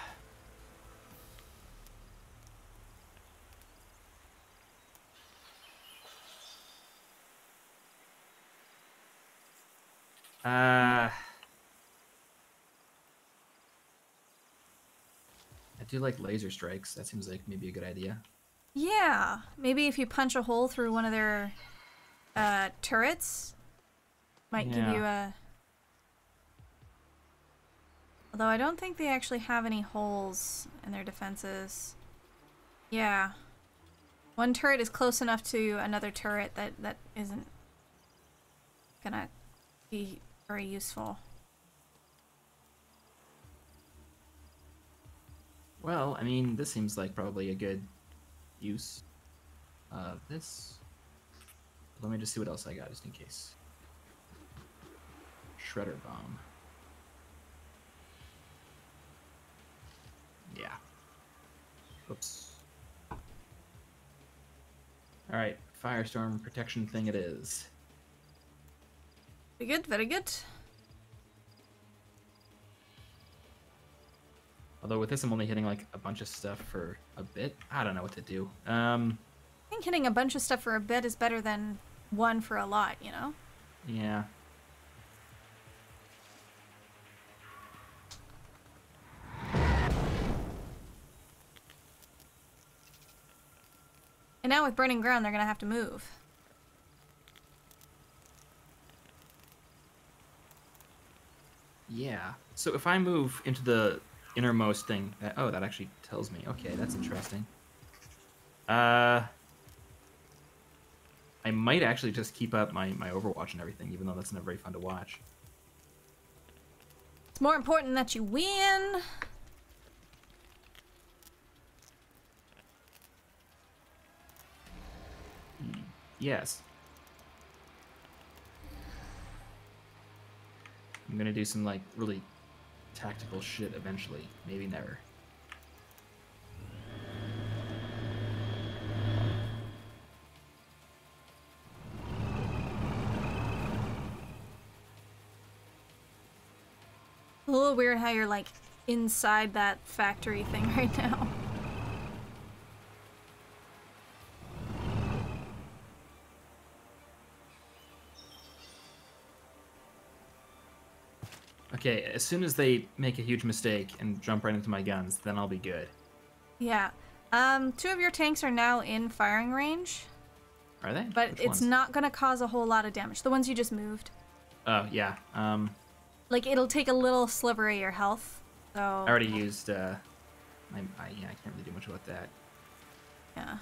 Uh, I do like laser strikes. That seems like maybe a good idea. Yeah. Maybe if you punch a hole through one of their uh, turrets, might give you a. Although I don't think they actually have any holes in their defenses. Yeah. One turret is close enough to another turret that that isn't gonna be very useful. Well, I mean, this seems like probably a good use of this. Let me just see what else I got just in case. Shredder bomb. Yeah. Oops. Alright, firestorm protection thing it is. Very good, very good. Although with this I'm only hitting like a bunch of stuff for a bit. I don't know what to do. Um, I think hitting a bunch of stuff for a bit is better than one for a lot, you know? yeah. And now with burning ground, they're gonna have to move. Yeah. So if I move into the innermost thing, that, oh, that actually tells me. Okay, that's interesting. Uh, I might actually just keep up my, my Overwatch and everything, even though that's not very fun to watch. It's more important that you win. Yes. I'm gonna do some like really tactical shit eventually. Maybe never. A little weird how you're like inside that factory thing right now. Okay, as soon as they make a huge mistake and jump right into my guns, then I'll be good. Yeah. Um, two of your tanks are now in firing range, Are they? but Which it's ones? not gonna cause a whole lot of damage. The ones you just moved. Oh yeah. Um, Like it'll take a little sliver of your health. So I already used. Uh, I, I yeah, I can't really do much about that. yeah.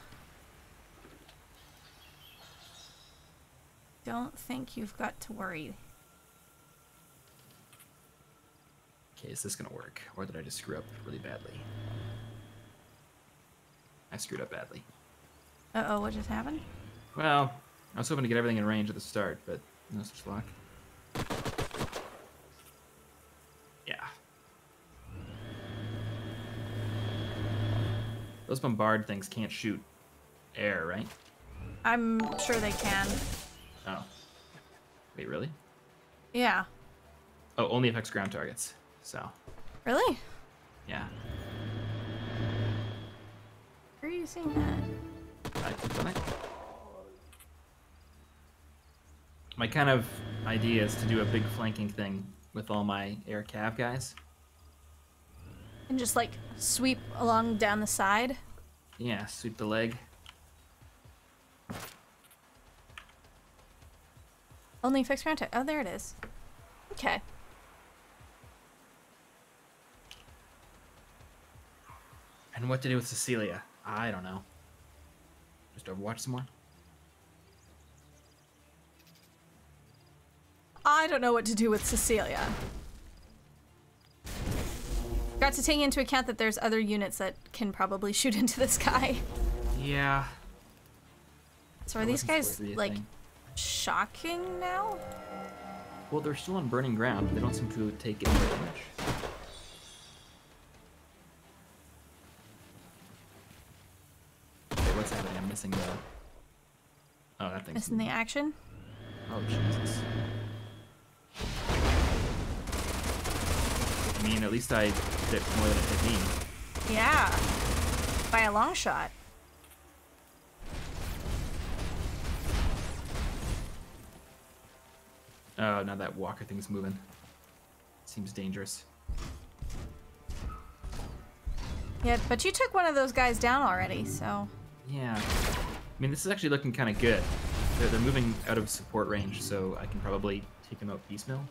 Don't think you've got to worry. Okay, is this gonna work, or did I just screw up really badly? I screwed up badly. Uh oh, what just happened? Well, I was hoping to get everything in range at the start, but no such luck. Yeah. Those bombard things can't shoot air, right? I'm sure they can. Oh. Wait, really? Yeah. Oh, only affects ground targets. So, Really? yeah. Where are you seeing that? I clicked on it. My kind of idea is to do a big flanking thing with all my air cav guys. And just like sweep along down the side. Yeah, sweep the leg. Only fixed ground. Oh, there it is. Okay. And what to do with Cecilia? I don't know. Just Overwatch some more? I don't know what to do with Cecilia. Got to take into account that there's other units that can probably shoot into the sky. Yeah. So are I these guys supposed to be a like thing. shocking now? Well, they're still on burning ground. They don't seem to take any damage. Wait, what's happening? I'm missing the. Oh, that thing's. Missing the action? Oh, Jesus. I mean, at least I did more than it hit me. Yeah. By a long shot. Oh, now that walker thing's moving. Seems dangerous. Yeah, but you took one of those guys down already, so. Yeah. I mean, this is actually looking kind of good. They're, they're moving out of support range, so I can probably take them out piecemeal.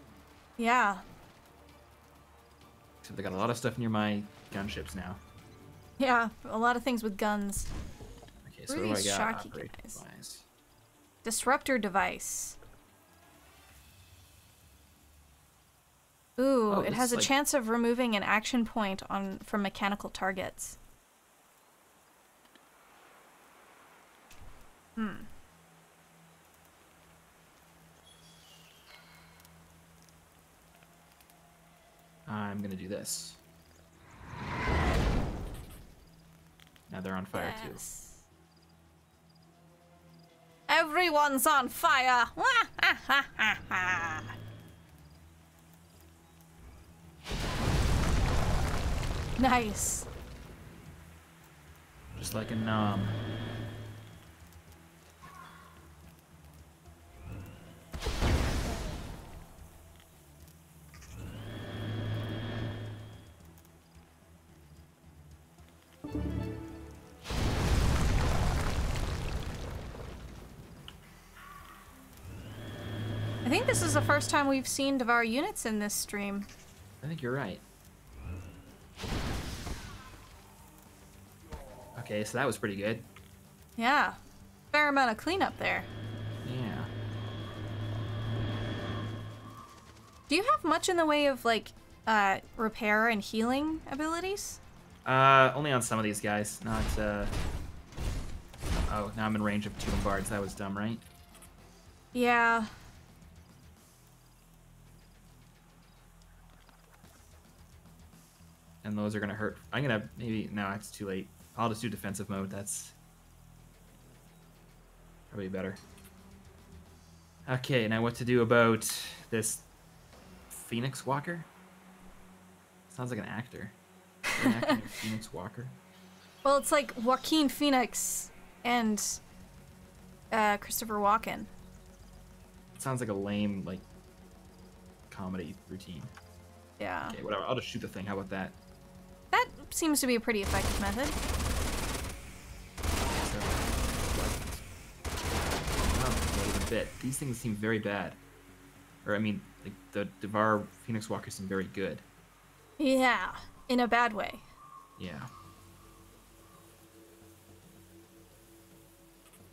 Yeah. So they got a lot of stuff near my gunships now. Yeah, a lot of things with guns. Okay, so what do I got? shocky guys? Disruptor device. Ooh, Oh, it has a like- chance of removing an action point on from mechanical targets. Hmm. I'm gonna do this. Now they're on fire too. Everyone's on fire! Nice. Just like a nom. This is the first time we've seen Dvar units in this stream. I think you're right. Okay, so that was pretty good. Yeah. Fair amount of cleanup there. Yeah. Do you have much in the way of like uh repair and healing abilities? Uh, only on some of these guys, not, uh... Oh, now I'm in range of two bombards. That was dumb, right? Yeah. And those are gonna hurt. I'm gonna maybe... No, it's too late. I'll just do defensive mode. That's... Probably better. Okay, now what to do about this Phoenix Walker? Sounds like an actor. An actor Phoenix Walker. Well, it's like Joaquin Phoenix and uh, Christopher Walken. It sounds like a lame like comedy routine. Yeah. Okay, whatever. I'll just shoot the thing. How about that? That seems to be a pretty effective method. Oh, wait a bit. These things seem very bad. Or I mean, like the Dvar Phoenix Walker seem very good. Yeah, in a bad way. Yeah.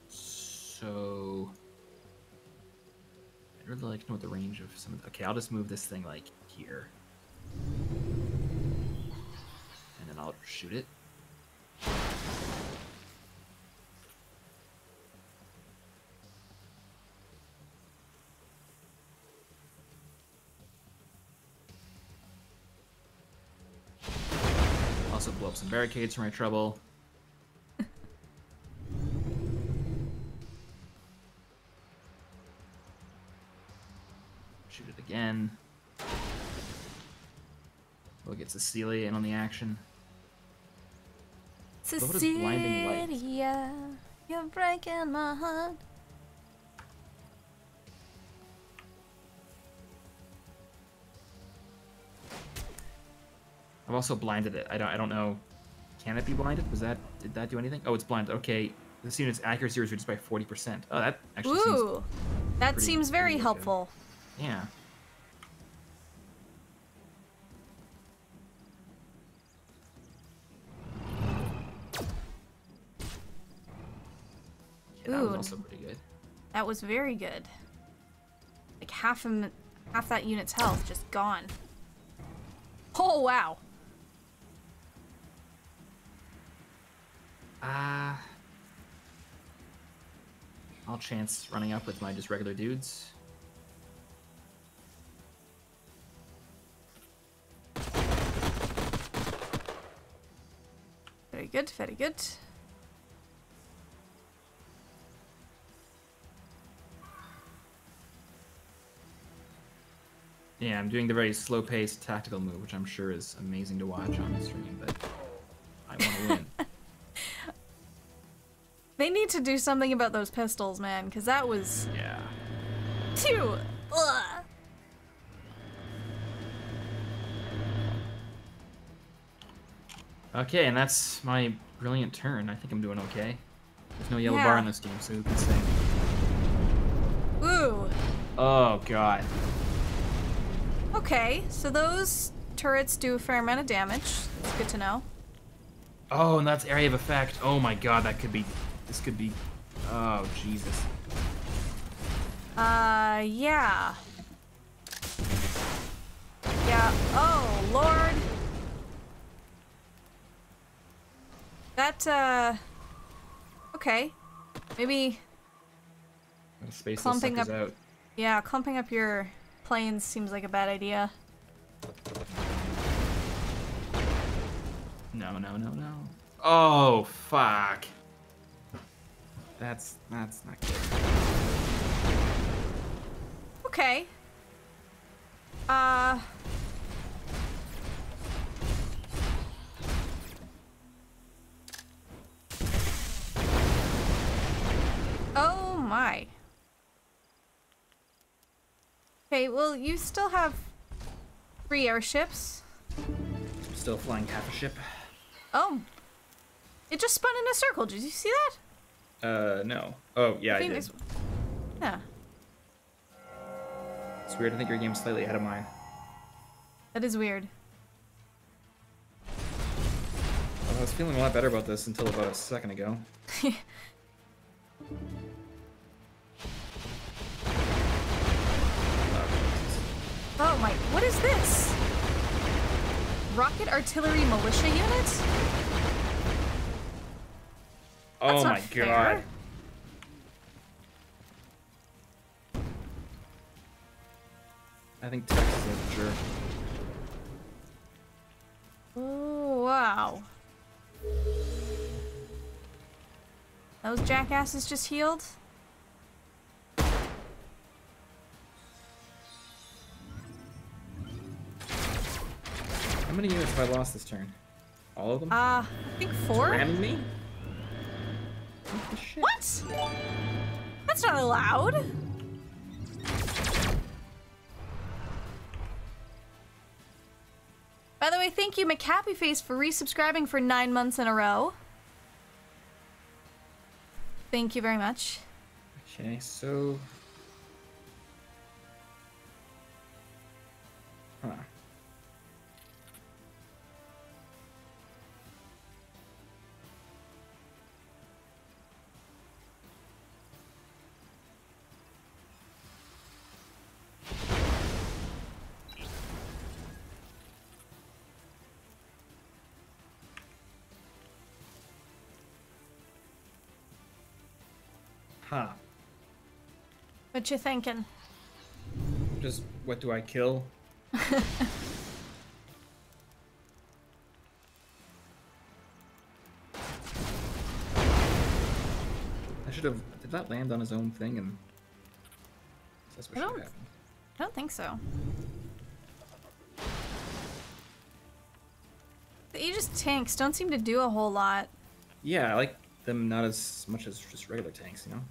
So I'd really like to know what the range of some of the, okay, I'll just move this thing like here. And I'll shoot it. Also blow up some barricades for my trouble. Shoot it again. We'll get Cecilia in on the action. Cecilia, you're breaking my heart. I've also blinded it. I don't. I don't know. Can it be blinded? Was that? Did that do anything? Oh, it's blinded. Okay. This unit's accuracy is reduced by forty percent. Oh, that actually seems. Ooh, that pretty- seems very helpful. Yeah. Yeah, that was Ooh. also pretty good. That was very good. Like half mi- half that unit's health just gone. Oh wow. Ah. I'll chance running up with my just regular dudes. Very good, very good. Yeah, I'm doing the very slow-paced tactical move, which I'm sure is amazing to watch on the stream, but I want to win. They need to do something about those pistols, man, because that was yeah. too. Ugh. Okay, and that's my brilliant turn. I think I'm doing okay. There's no yellow Yeah. bar in this game, so who can say? Ooh. Oh god. Okay, so those turrets do a fair amount of damage. That's good to know. Oh, and that's area of effect. Oh my god, that could be. This could be. Oh Jesus. Uh, yeah. Yeah. Oh, Lord. That, uh. Okay. Maybe, space Clumping up- out. yeah, clumping up your planes seems like a bad idea. No, no, no, no. Oh fuck. That's that's not good. Okay. Uh. Oh my. Okay, well, you still have three airships. I'm Still flying half a ship. Oh. It just spun in a circle. Did you see that? Uh, no. Oh yeah, I, did. Yeah. It's weird. I think your game's slightly ahead of mine. That is weird. I was feeling a lot better about this until about a second ago. Oh my, what is this? Rocket artillery militia unit? Oh That's not my fair. god. I think Texas is a jerk. Oh, wow. Those jackasses just healed? Many units have I lost this turn? All of them? Uh, I think four? Ramming me? What the shit? What? That's not allowed. By the way, thank you, McHappyface, for resubscribing for nine months in a row. Thank you very much. Okay, so. Huh. Huh. What you thinking? Just what do I kill? I should have. Did that land on his own thing? And that's what I should don't- have happened. I don't think so. The Aegis tanks don't seem to do a whole lot. Yeah, I like them not as much as just regular tanks, you know.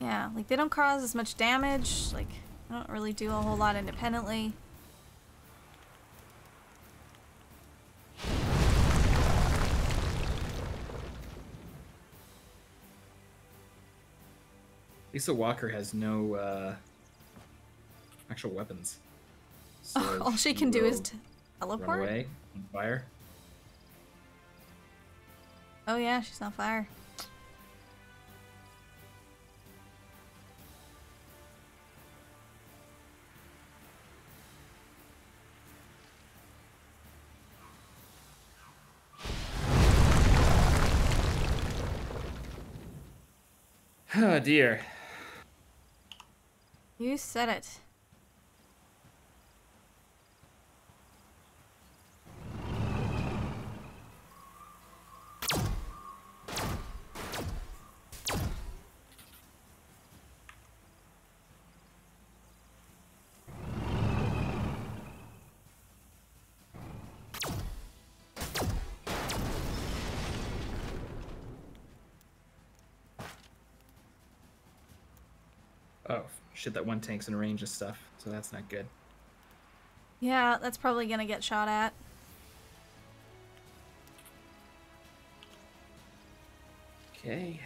Yeah, like they don't cause as much damage. Like, they don't really do a whole lot independently. Lisa Walker has no uh, actual weapons. So All she can do is will t- run teleport. away and fire. Oh yeah, she's on fire. Dear. You said it. Oh shit! That one tank's in range of stuff, so that's not good. Yeah, that's probably gonna get shot at. Okay.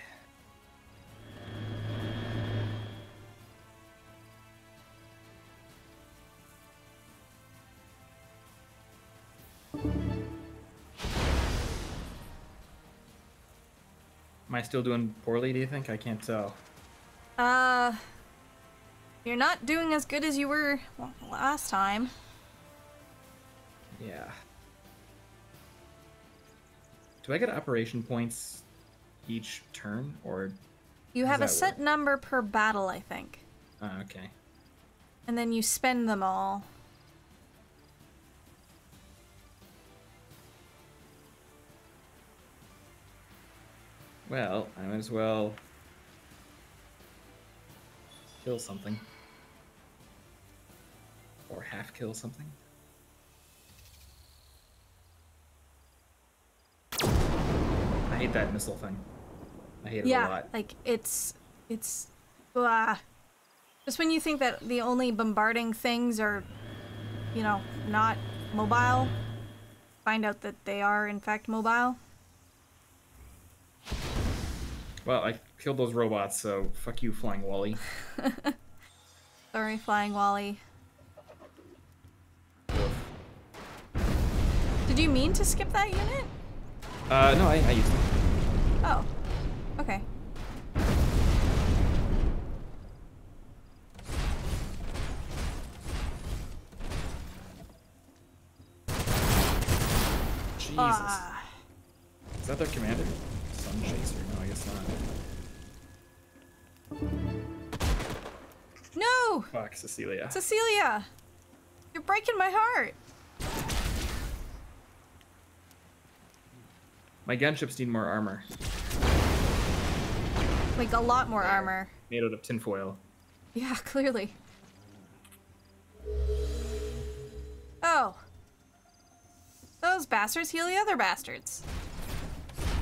Am I still doing poorly, do you think? I can't tell. Uh, you're not doing as good as you were last time. Yeah. Do I get operation points each turn, or... You have a set number per battle, I think, Oh, okay. and then you spend them all. Well, I might as well... Kill something. Or half kill something. I hate that missile thing. I hate it a lot. yeah, like it's it's blah. Just when you think that the only bombarding things are, you know, not mobile, find out that they are in fact mobile. Well, I killed those robots, so fuck you, Flying Wally. Sorry, Flying Wally. You mean to skip that unit? Uh, no, I, I used them. Oh, okay. Jesus. Ah, Is that their commander? Sun Chaser? No, I guess not. no, Fuck, Cecilia. Cecilia, you're breaking my heart. My gunships need more armor. Like a lot more armor. Made out of tinfoil. Yeah, clearly. Oh. those bastards heal the other bastards.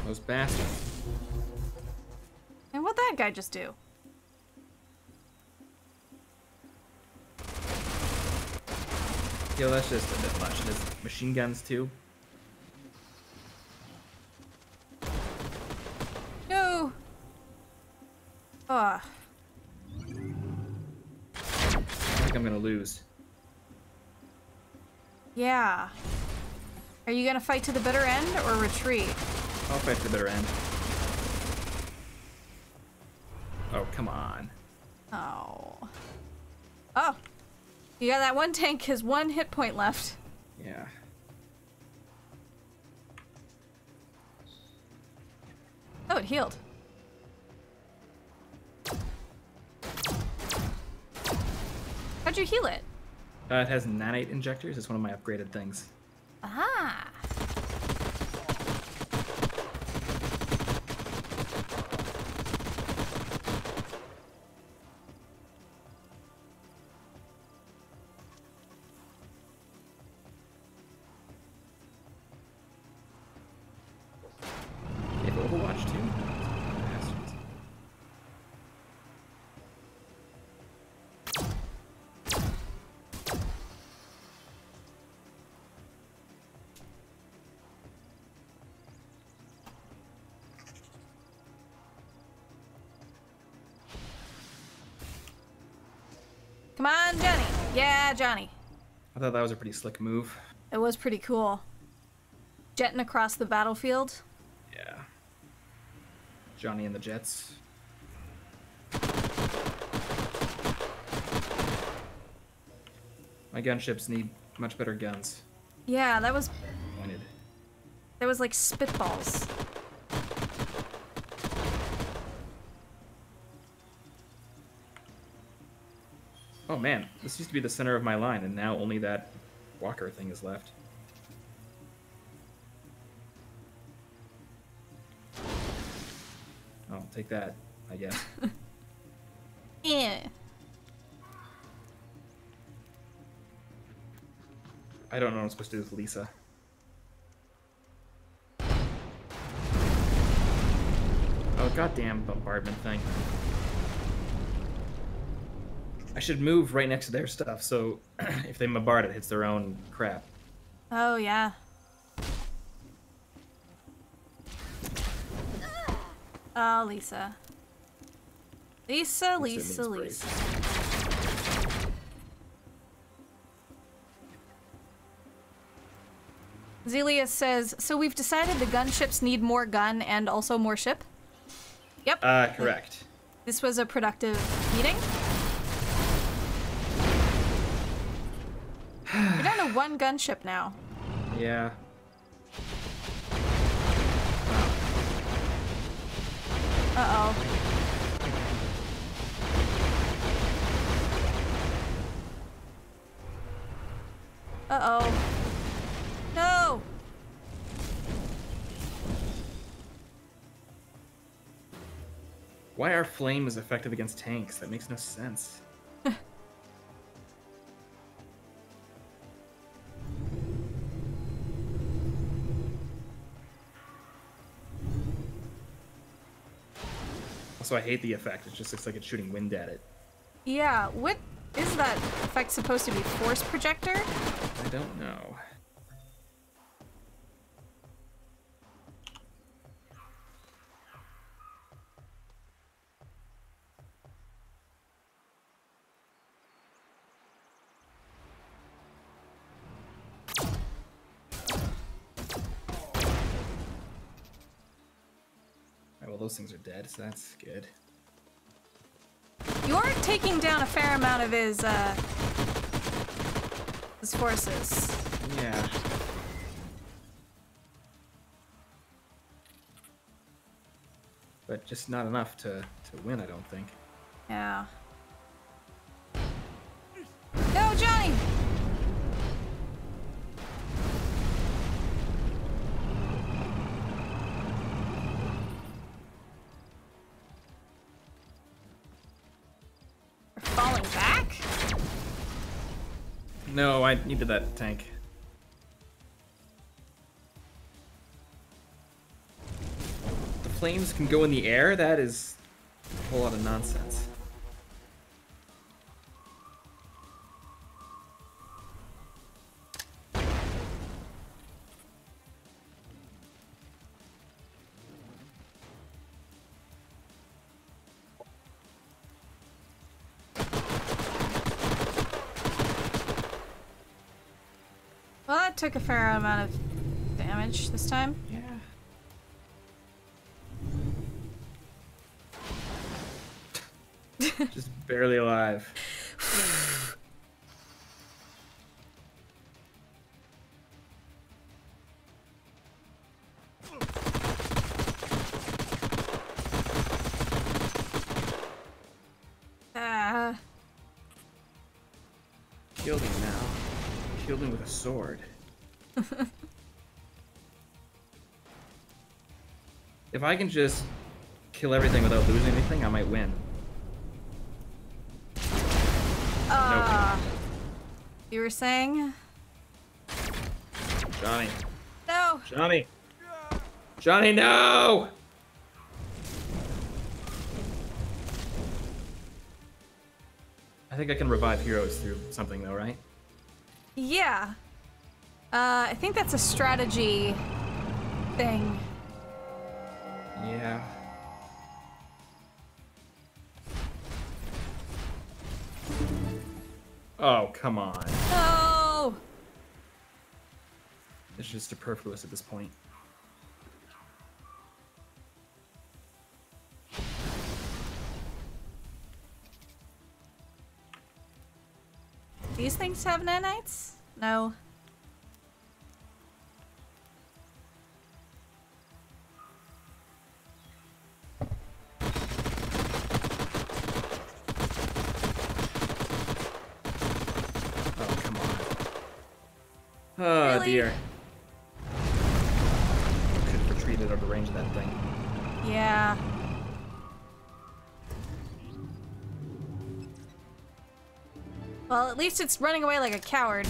Those bastards. And what'd that guy just do? Yo, that's just a bit much. There's machine guns too. No. Ugh. I think I'm gonna lose. Yeah. Are you gonna fight to the bitter end or retreat? I'll fight to the bitter end. Oh, come on. Oh. Oh. You got that one tank has one hit point left. Yeah. Oh, it healed. How'd you heal it? Uh, it has nanite injectors. It's one of my upgraded things. Ah. Come on, Johnny. Yeah, Johnny. I thought that was a pretty slick move. It was pretty cool. Jetting across the battlefield. Yeah. Johnny and the Jets. My gunships need much better guns. Yeah, that was Pointed. that was like spitballs. Oh, man, this used to be the center of my line, and now only that Walker thing is left. Oh, take that, I guess. Yeah. I don't know what I'm supposed to do with Lisa. Oh, goddamn bombardment thing. I should move right next to their stuff, so if they bombard it, hits their own crap. Oh yeah. Oh, Lisa. Lisa, Lisa Lisa, Lisa. Zelia says, so we've decided the gunships need more gun and also more ship? Yep. Uh, correct. This was a productive meeting. We're down to one gunship now. Yeah. Uh-oh. Uh-oh. No! Why are flames effective against tanks? That makes no sense. also, I hate the effect. It just looks like it's shooting wind at it. Yeah, what is that effect supposed to be? Force projector? I don't know. Those things are dead, so that's good. You're taking down a fair amount of his, uh... his forces. Yeah. But just not enough to, to win, I don't think. Yeah. No, Johnny! I needed that tank. The flames can go in the air? That is a whole lot of nonsense. Took a fair amount of damage this time. Yeah. Just barely alive. Ah. Killed him now. Killed him with a sword. If I can just kill everything without losing anything, I might win. Ah. You were saying? Johnny. No. Johnny. Johnny, no! I think I can revive heroes through something though, right? Yeah. Uh, I think that's a strategy thing. Oh, come on. No. It's just superfluous at this point. These things have nanites? No. Really? dear. Could have retreated out of range of that thing. Yeah. Well, at least it's running away like a coward.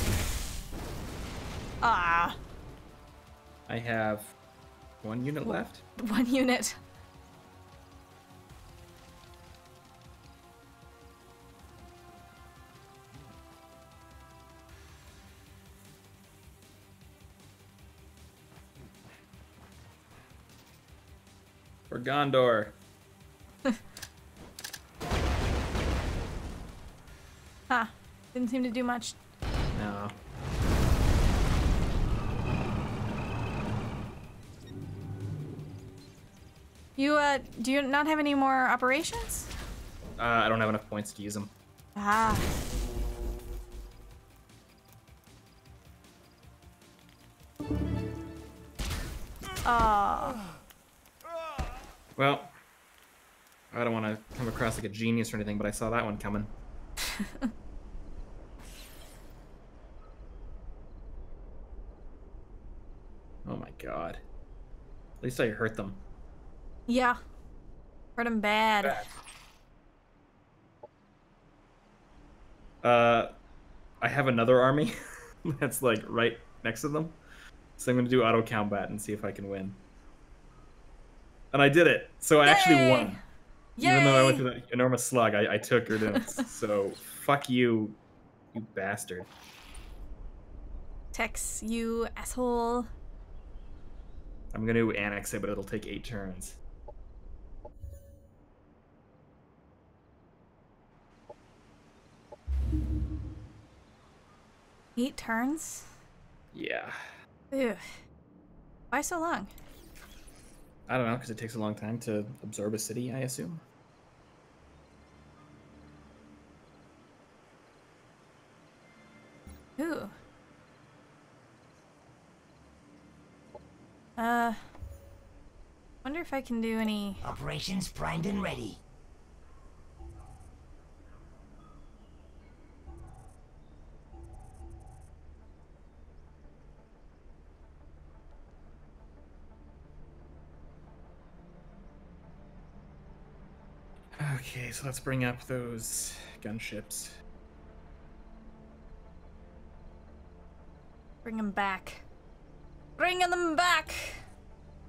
Ah, I have one unit left. one unit. Gondor. Huh. Didn't seem to do much. No. You, uh, do you not have any more operations? Uh, I don't have enough points to use them. Ah. Ah. Well, I don't want to come across like a genius or anything, but I saw that one coming. oh my god. At least I hurt them. Yeah. Hurt him bad. Uh, I have another army that's like right next to them. So I'm gonna do auto combat and see if I can win. And I did it. So I actually won. Yay! Even though I went through that enormous slug, I, I took Erdunus. so fuck you, you bastard. Tex, you asshole. I'm gonna annex it, but it'll take eight turns. Eight turns? Yeah. Ew. Why so long? I don't know, because it takes a long time to absorb a city, I assume. Ooh. Uh. Wonder if I can do any. Operations primed and ready. Okay, so let's bring up those gunships. Bring them back. Bring them back!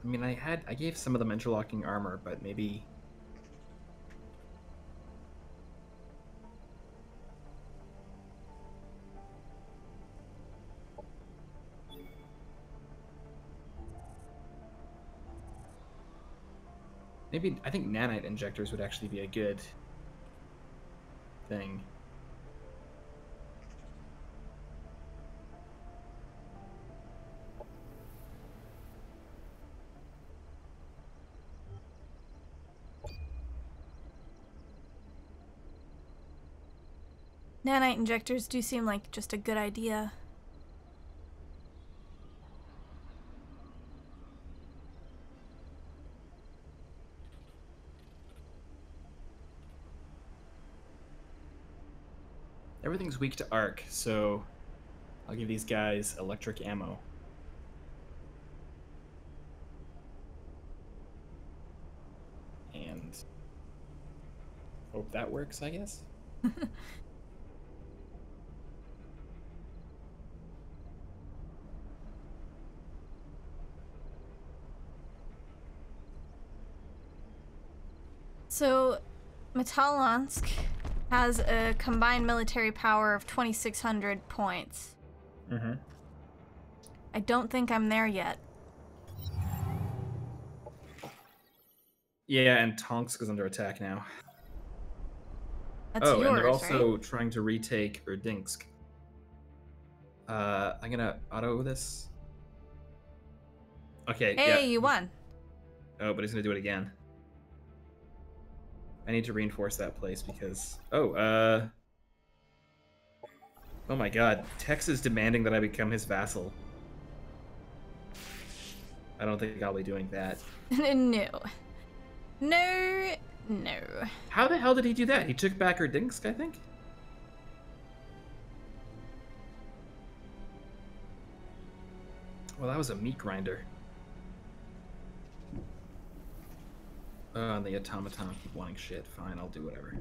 I mean, I had I gave some of them interlocking armor, but maybe. Maybe I think nanite injectors would actually be a good thing. Nanite injectors do seem like just a good idea. Everything's weak to arc, so I'll give these guys electric ammo. And hope that works, I guess. So, Metalansk has a combined military power of 2,600 points. Mm-hmm. I don't think I'm there yet. Yeah, and Tonks is under attack now. That's oh, yours, and they're also right? trying to retake Erdinsk. Uh, I'm gonna auto this. Okay, Hey, yeah. you won. Oh, but he's gonna do it again. I need to reinforce that place because oh, uh Oh my god, Tex is demanding that I become his vassal. I don't think I'll be doing that. no. No, no. How the hell did he do that? He took back Erdinsk, I think? Well, that was a meat grinder. Uh, the automaton keep wanting shit. Fine, I'll do whatever.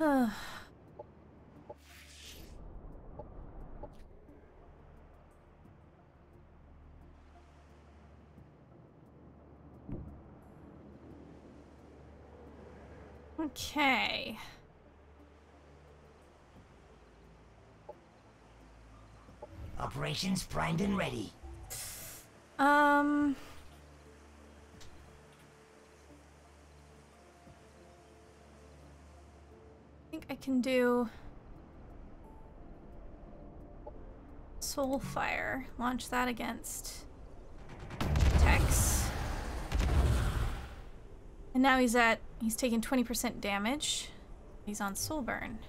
okay. Operations primed and ready. Um. I think I can do Soulfire. Launch that against And now he's at he's taking 20% damage. He's on soul burn.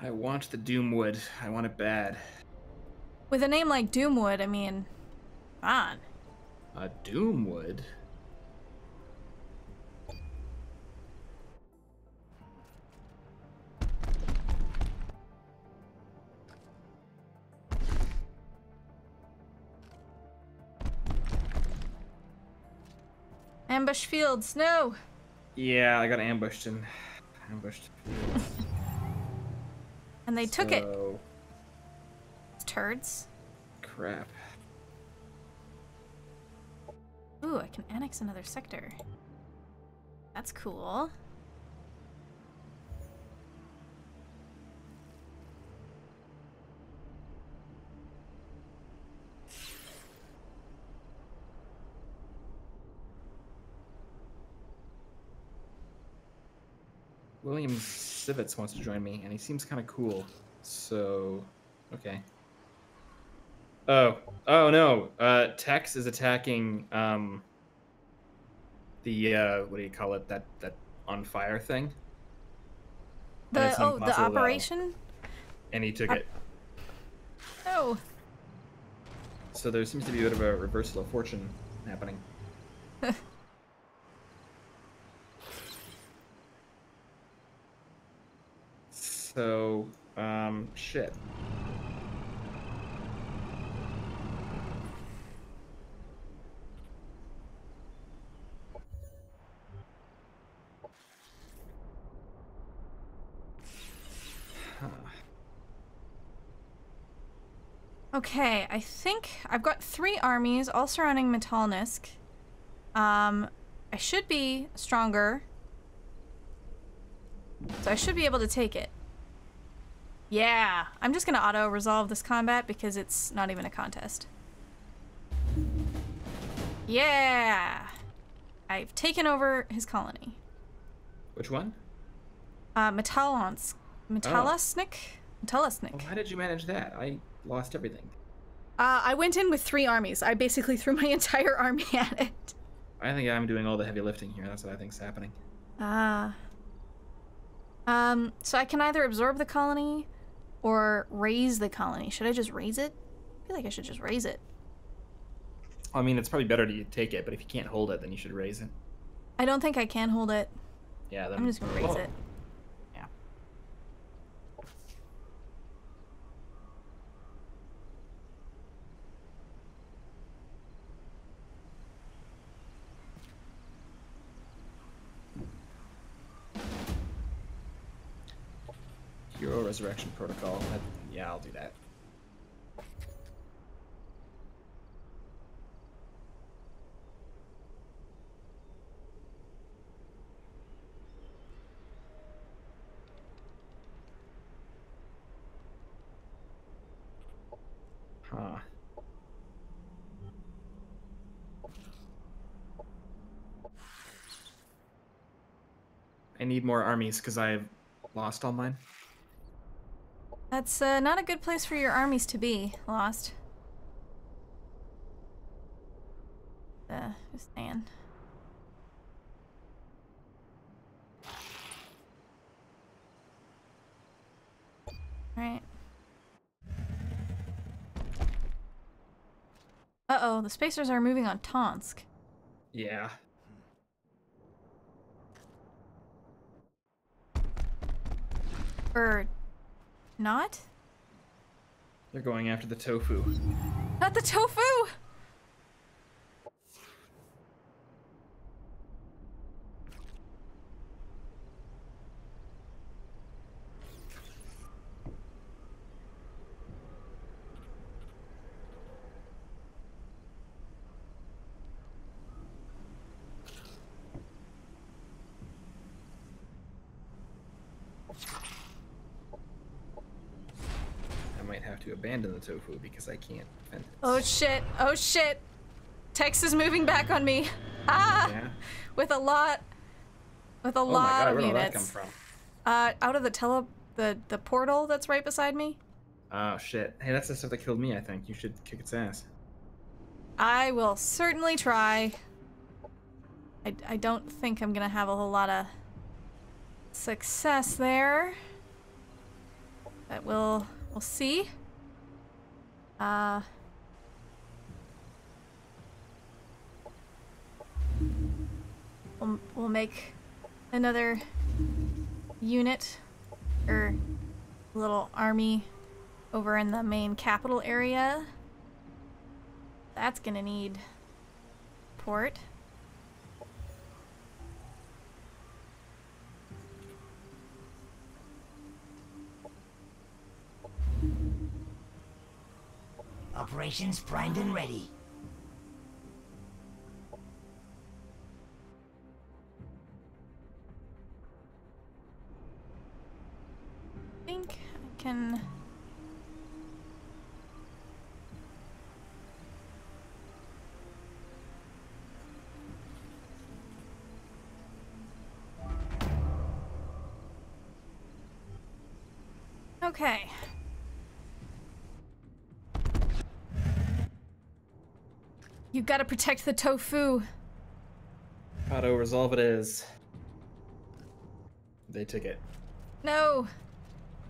I want the Doomwood. I want it bad. With a name like Doomwood, I mean, come on. A Doomwood? Ambush fields, no! Yeah, I got ambushed and ambushed. And they took it. So, Turds. Crap. Ooh, I can annex another sector. That's cool. William Sivitz wants to join me, and he seems kind of cool. So, okay. Oh, oh no. Uh, Tex is attacking um, the uh, what do you call it? That that on fire thing, The oh, the impossible. operation? and he took Uh, it. Oh, So there seems to be a bit of a reversal of fortune happening. So, um, shit. Okay, I think I've got three armies all surrounding Metalnisk. Um, I should be stronger. So I should be able to take it. Yeah, I'm just gonna auto-resolve this combat because it's not even a contest. Yeah! I've taken over his colony. Which one? Uh, Metalonsk. Metalasnik? Metalasnik. Oh, how did you manage that? I lost everything. Uh, I went in with three armies. I basically threw my entire army at it. I think I'm doing all the heavy lifting here. That's what I think's happening. Ah. Um, so I can either absorb the colony or raise the colony. Should I just raise it? I feel like I should just raise it. I mean, it's probably better to take it, but if you can't hold it, then you should raise it. I don't think I can hold it. Yeah, then I'm just gonna raise it. Resurrection Protocol. Yeah, I'll do that. Huh. I need more armies because I've lost all mine. That's uh, not a good place for your armies to be, Lost. Uh, just saying. Right. Uh-oh, the spacers are moving on Tonsk. Yeah. Or not? They're going after the tofu. Not the tofu! I might have to abandon the tofu because I can't defend it. Oh shit, oh shit. Tex is moving back on me. Ah! Yeah. With a lot with a Oh lot god, of where did that units. come from? Uh out of the tele the the portal that's right beside me. Oh shit. Hey, that's the stuff that killed me, I think. You should kick its ass. I will certainly try. I, I don't think I'm gonna have a whole lot of success there. But we'll we'll see. Uh We'll, we'll make another unit or little army over in the main capital area. That's gonna need port. Operations primed and ready. I think I can. Okay. You gotta protect the tofu. Auto resolve it is. They took it. No,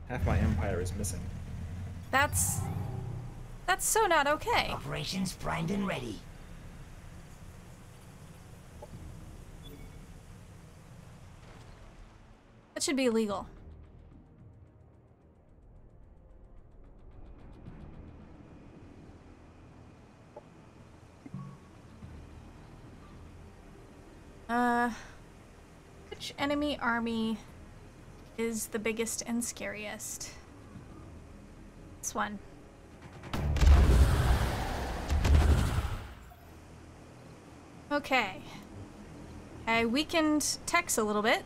Half my empire is missing. that's. That's so not okay. Operations primed and ready. That should be illegal. Uh, which enemy army is the biggest and scariest? This one. Okay. I weakened Tex a little bit.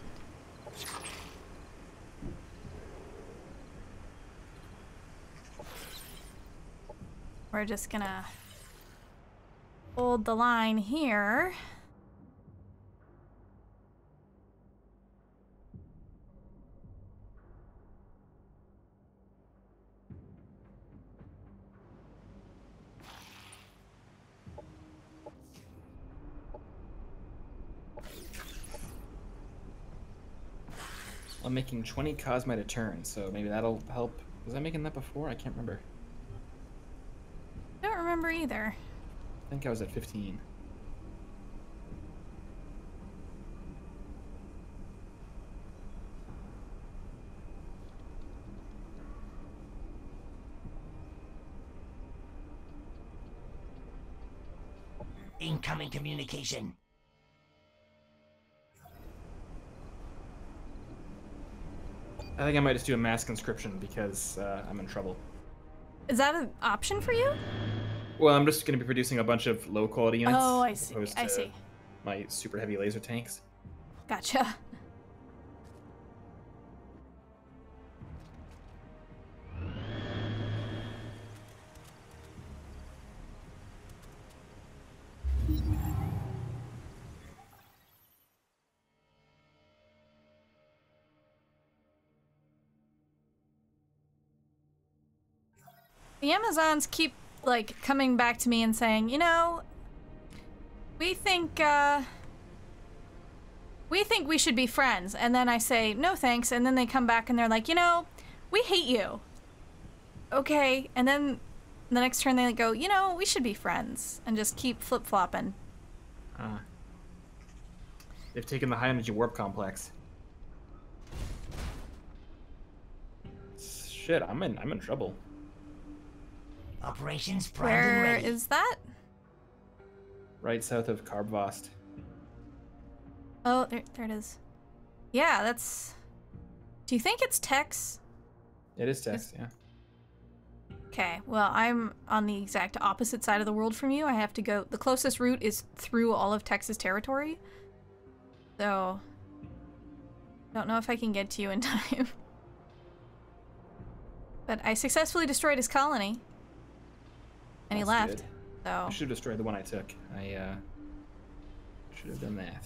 We're just gonna hold the line here. I'm making 20 Cosmite a turn, so maybe that'll help. Was I making that before? I can't remember. I don't remember either. I think I was at 15. Incoming communication. I think I might just do a mass conscription because uh, I'm in trouble. Is that an option for you? Well, I'm just going to be producing a bunch of low quality units. Oh, I see. I see. My super heavy laser tanks. Gotcha. The Amazons keep like coming back to me and saying, you know, we think uh we think we should be friends. And then I say, no thanks. And then they come back and they're like, you know, we hate you. Okay. And then the next turn they go, you know, we should be friends. And just keep flip flopping. Uh, they've taken the high energy warp complex. Shit, I'm in. I'm in trouble. Operations primed and Where ready. is that? Right south of Karbvost. Oh, there, there it is. Yeah, that's. Do you think it's Tex? It is Tex, yeah. Okay, well, I'm on the exact opposite side of the world from you. I have to go. The closest route is through all of Tex's territory. So. Don't know if I can get to you in time. but I successfully destroyed his colony. And he left. good. So. I should have destroyed the one I took. I uh, should have done that.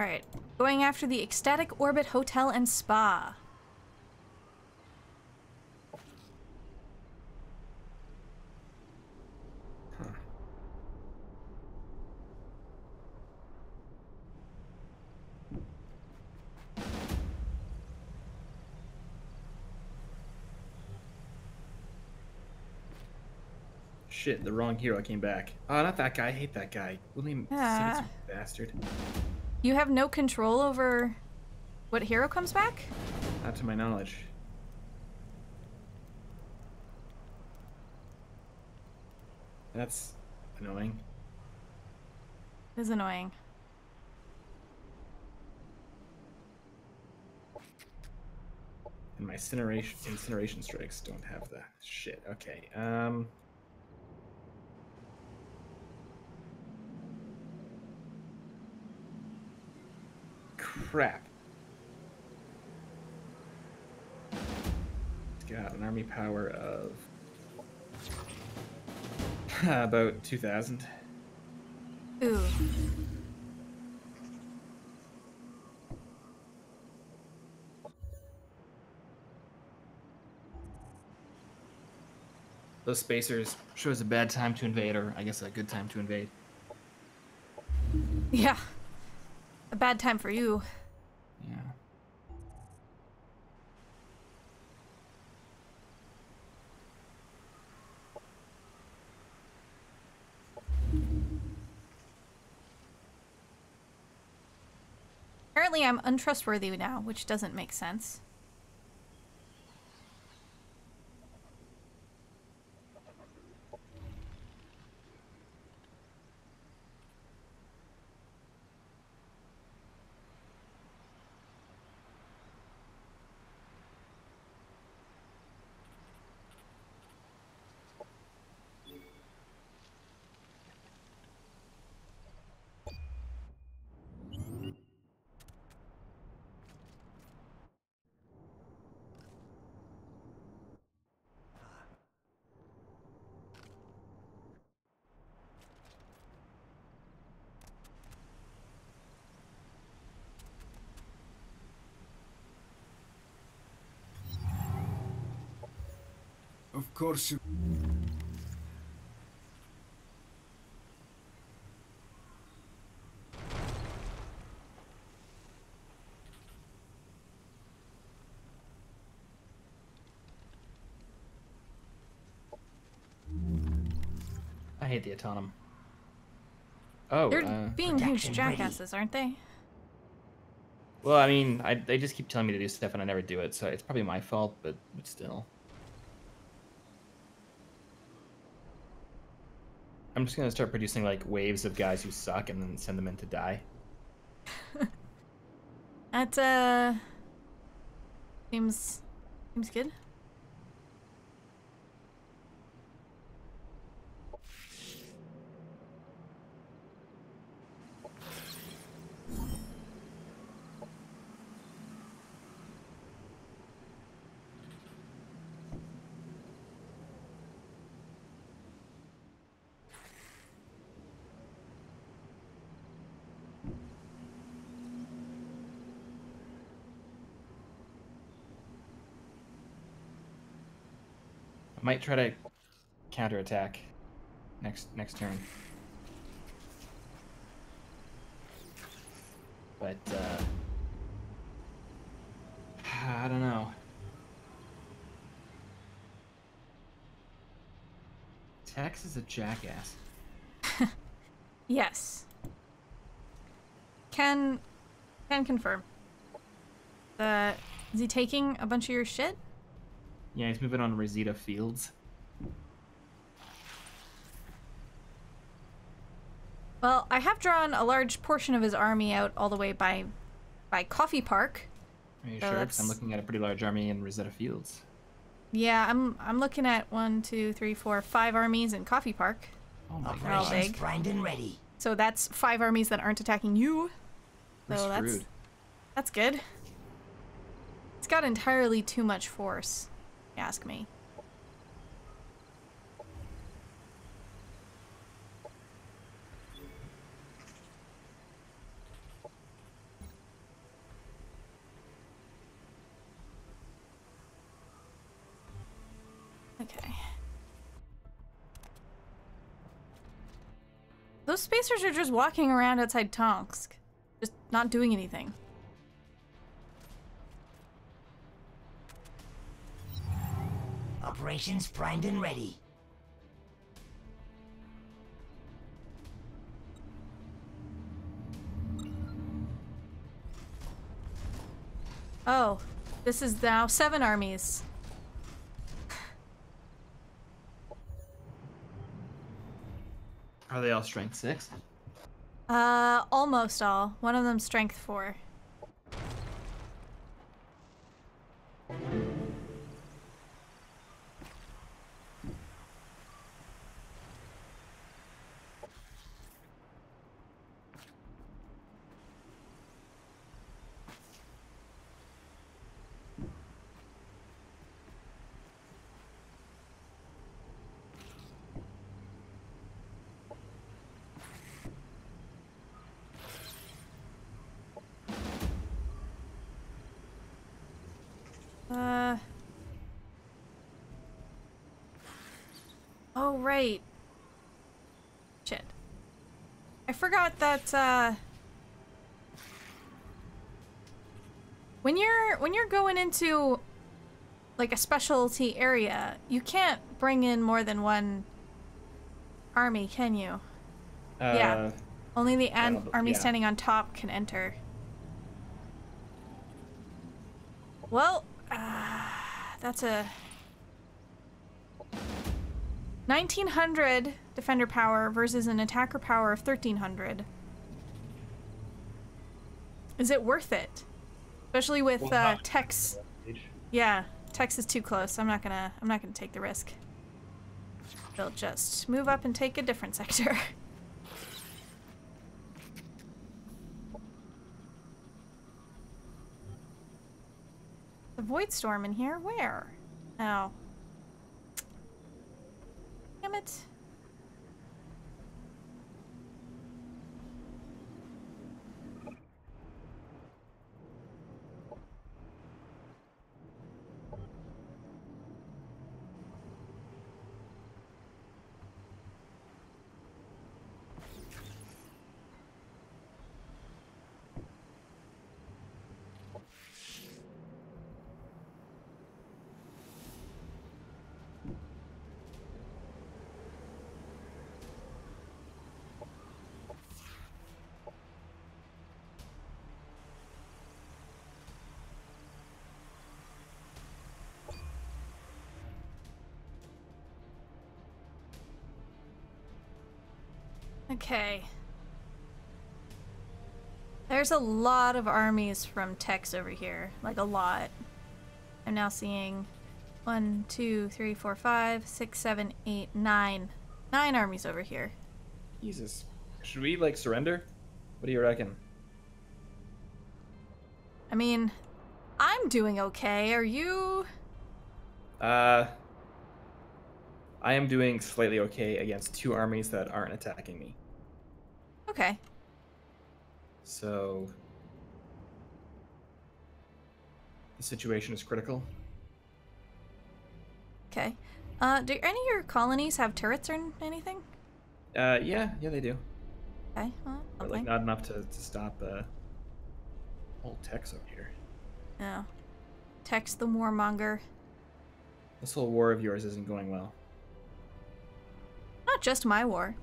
Alright. Going after the Ecstatic Orbit Hotel and Spa. Shit, the wrong hero came back. Oh, not that guy. I hate that guy. William Ah. Simmons, bastard. You have no control over what hero comes back? Not to my knowledge. That's annoying. It is annoying. And my incineration incineration strikes don't have the Shit. Okay. Um. Crap. It's got an army power of about two thousand. Ooh. Those spacers shows a bad time to invade, or I guess a good time to invade. Yeah. a bad time for you. Yeah. Apparently, I'm untrustworthy now, which doesn't make sense. Course. I hate the autonom. Oh, They're uh, being huge jackasses, aren't they? well, I mean, I, they just keep telling me to do stuff and I never do it, so it's probably my fault, but, but still. I'm just gonna start producing like waves of guys who suck and then send them in to die. That uh seems seems good. Might try to counterattack next next turn. But uh I don't know. Tex is a jackass. Yes. Can can confirm. Is he taking a bunch of your shit? Yeah, he's moving on Rosita Fields. Well, I have drawn a large portion of his army out all the way by by Coffee Park. Are you So sure? 'Cause that's- I'm looking at a pretty large army in Rosetta Fields. Yeah, I'm I'm looking at one, two, three, four, five armies in Coffee Park. Oh my They're all big. primed and ready. So that's five armies that aren't attacking you. We're So that's screwed. that's good. It's got entirely too much force. Ask me. Okay. Those spacers are just walking around outside Tomsk. Just not doing anything. Operations primed and ready. Oh, this is now seven armies. Are they all strength six? Uh, almost all. One of them strength four. Uh. Oh, right. Shit. I forgot that, uh. When you're when you're going into like a specialty area, you can't bring in more than one army, can you? Uh, Yeah. Only the Well, army yeah. standing on top can enter. Well, uh, that's a 1900 defender power versus an attacker power of 1300. Is it worth it? Especially with Well, uh, Tex. Yeah, Tex is too close. I'm not gonna. I'm not gonna take the risk. They'll just move up and take a different sector. The void storm in here? Where? Oh. Damn it. Okay. There's a lot of armies from Tex over here. Like a lot. I'm now seeing one, two, three, four, five, six, seven, eight, nine. Nine armies over here. Jesus. Should we like surrender? What do you reckon? I mean, I'm doing okay. Are you? Uh, I am doing slightly okay against two armies that aren't attacking me. Okay. So the situation is critical. Okay. Uh, do any of your colonies have turrets or anything? Uh, yeah, yeah, they do, Okay. Well, but like not enough to, to stop uh old Tex over here. No. Tex the warmonger. This whole war of yours isn't going well. Not just my war.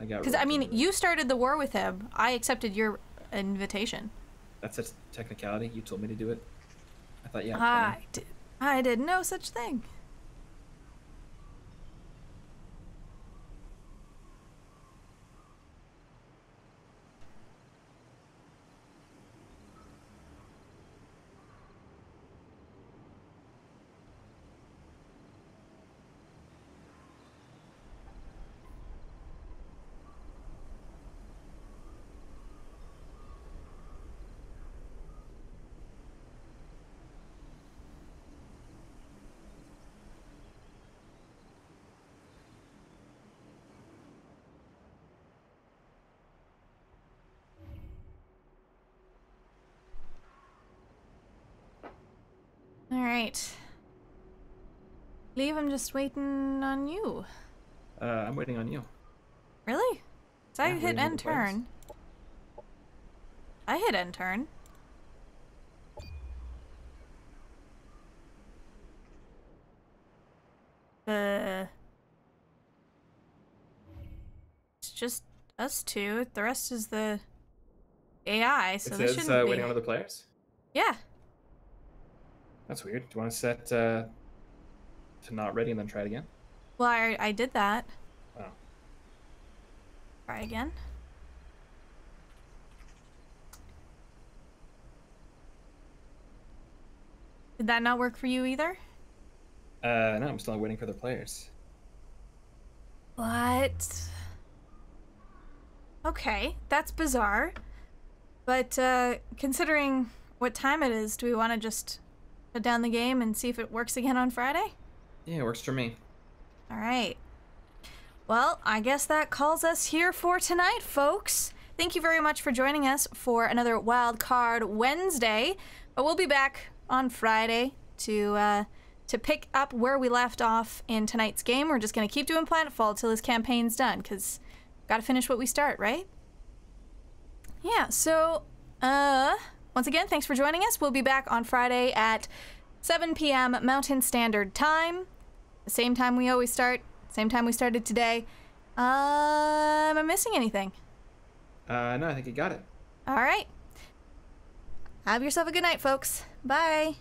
I got Because I mean, you started the war with him. I accepted your invitation. That's a technicality. You told me to do it. I thought, yeah. I did. I did no such thing. All right. Leave. I'm just waiting on you. Uh, I'm waiting on you. Really? I Yeah, hit waiting end turn. I hit end turn. Uh, it's just us two. The rest is the AI, so it says shouldn't uh, be. waiting on other players. Yeah. That's weird. Do you want to set uh, to not ready and then try it again? Well, I, I did that. Oh. Try again. Did that not work for you either? Uh, no, I'm still waiting for the players. What? Okay, that's bizarre. But uh, considering what time it is, do we want to just put down the game and see if it works again on Friday? Yeah, it works for me. All right. Well, I guess that calls us here for tonight, folks. Thank you very much for joining us for another Wild Card Wednesday. But we'll be back on Friday to uh, to pick up where we left off in tonight's game. We're just gonna keep doing Planetfall till this campaign's done, cause gotta finish what we start, right? Yeah. So, uh, once again, thanks for joining us. We'll be back on Friday at 7 p.m. Mountain Standard Time. The same time we always start, same time we started today. Um, am I missing anything? Uh, no, I think you got it. All right. Have yourself a good night, folks. Bye.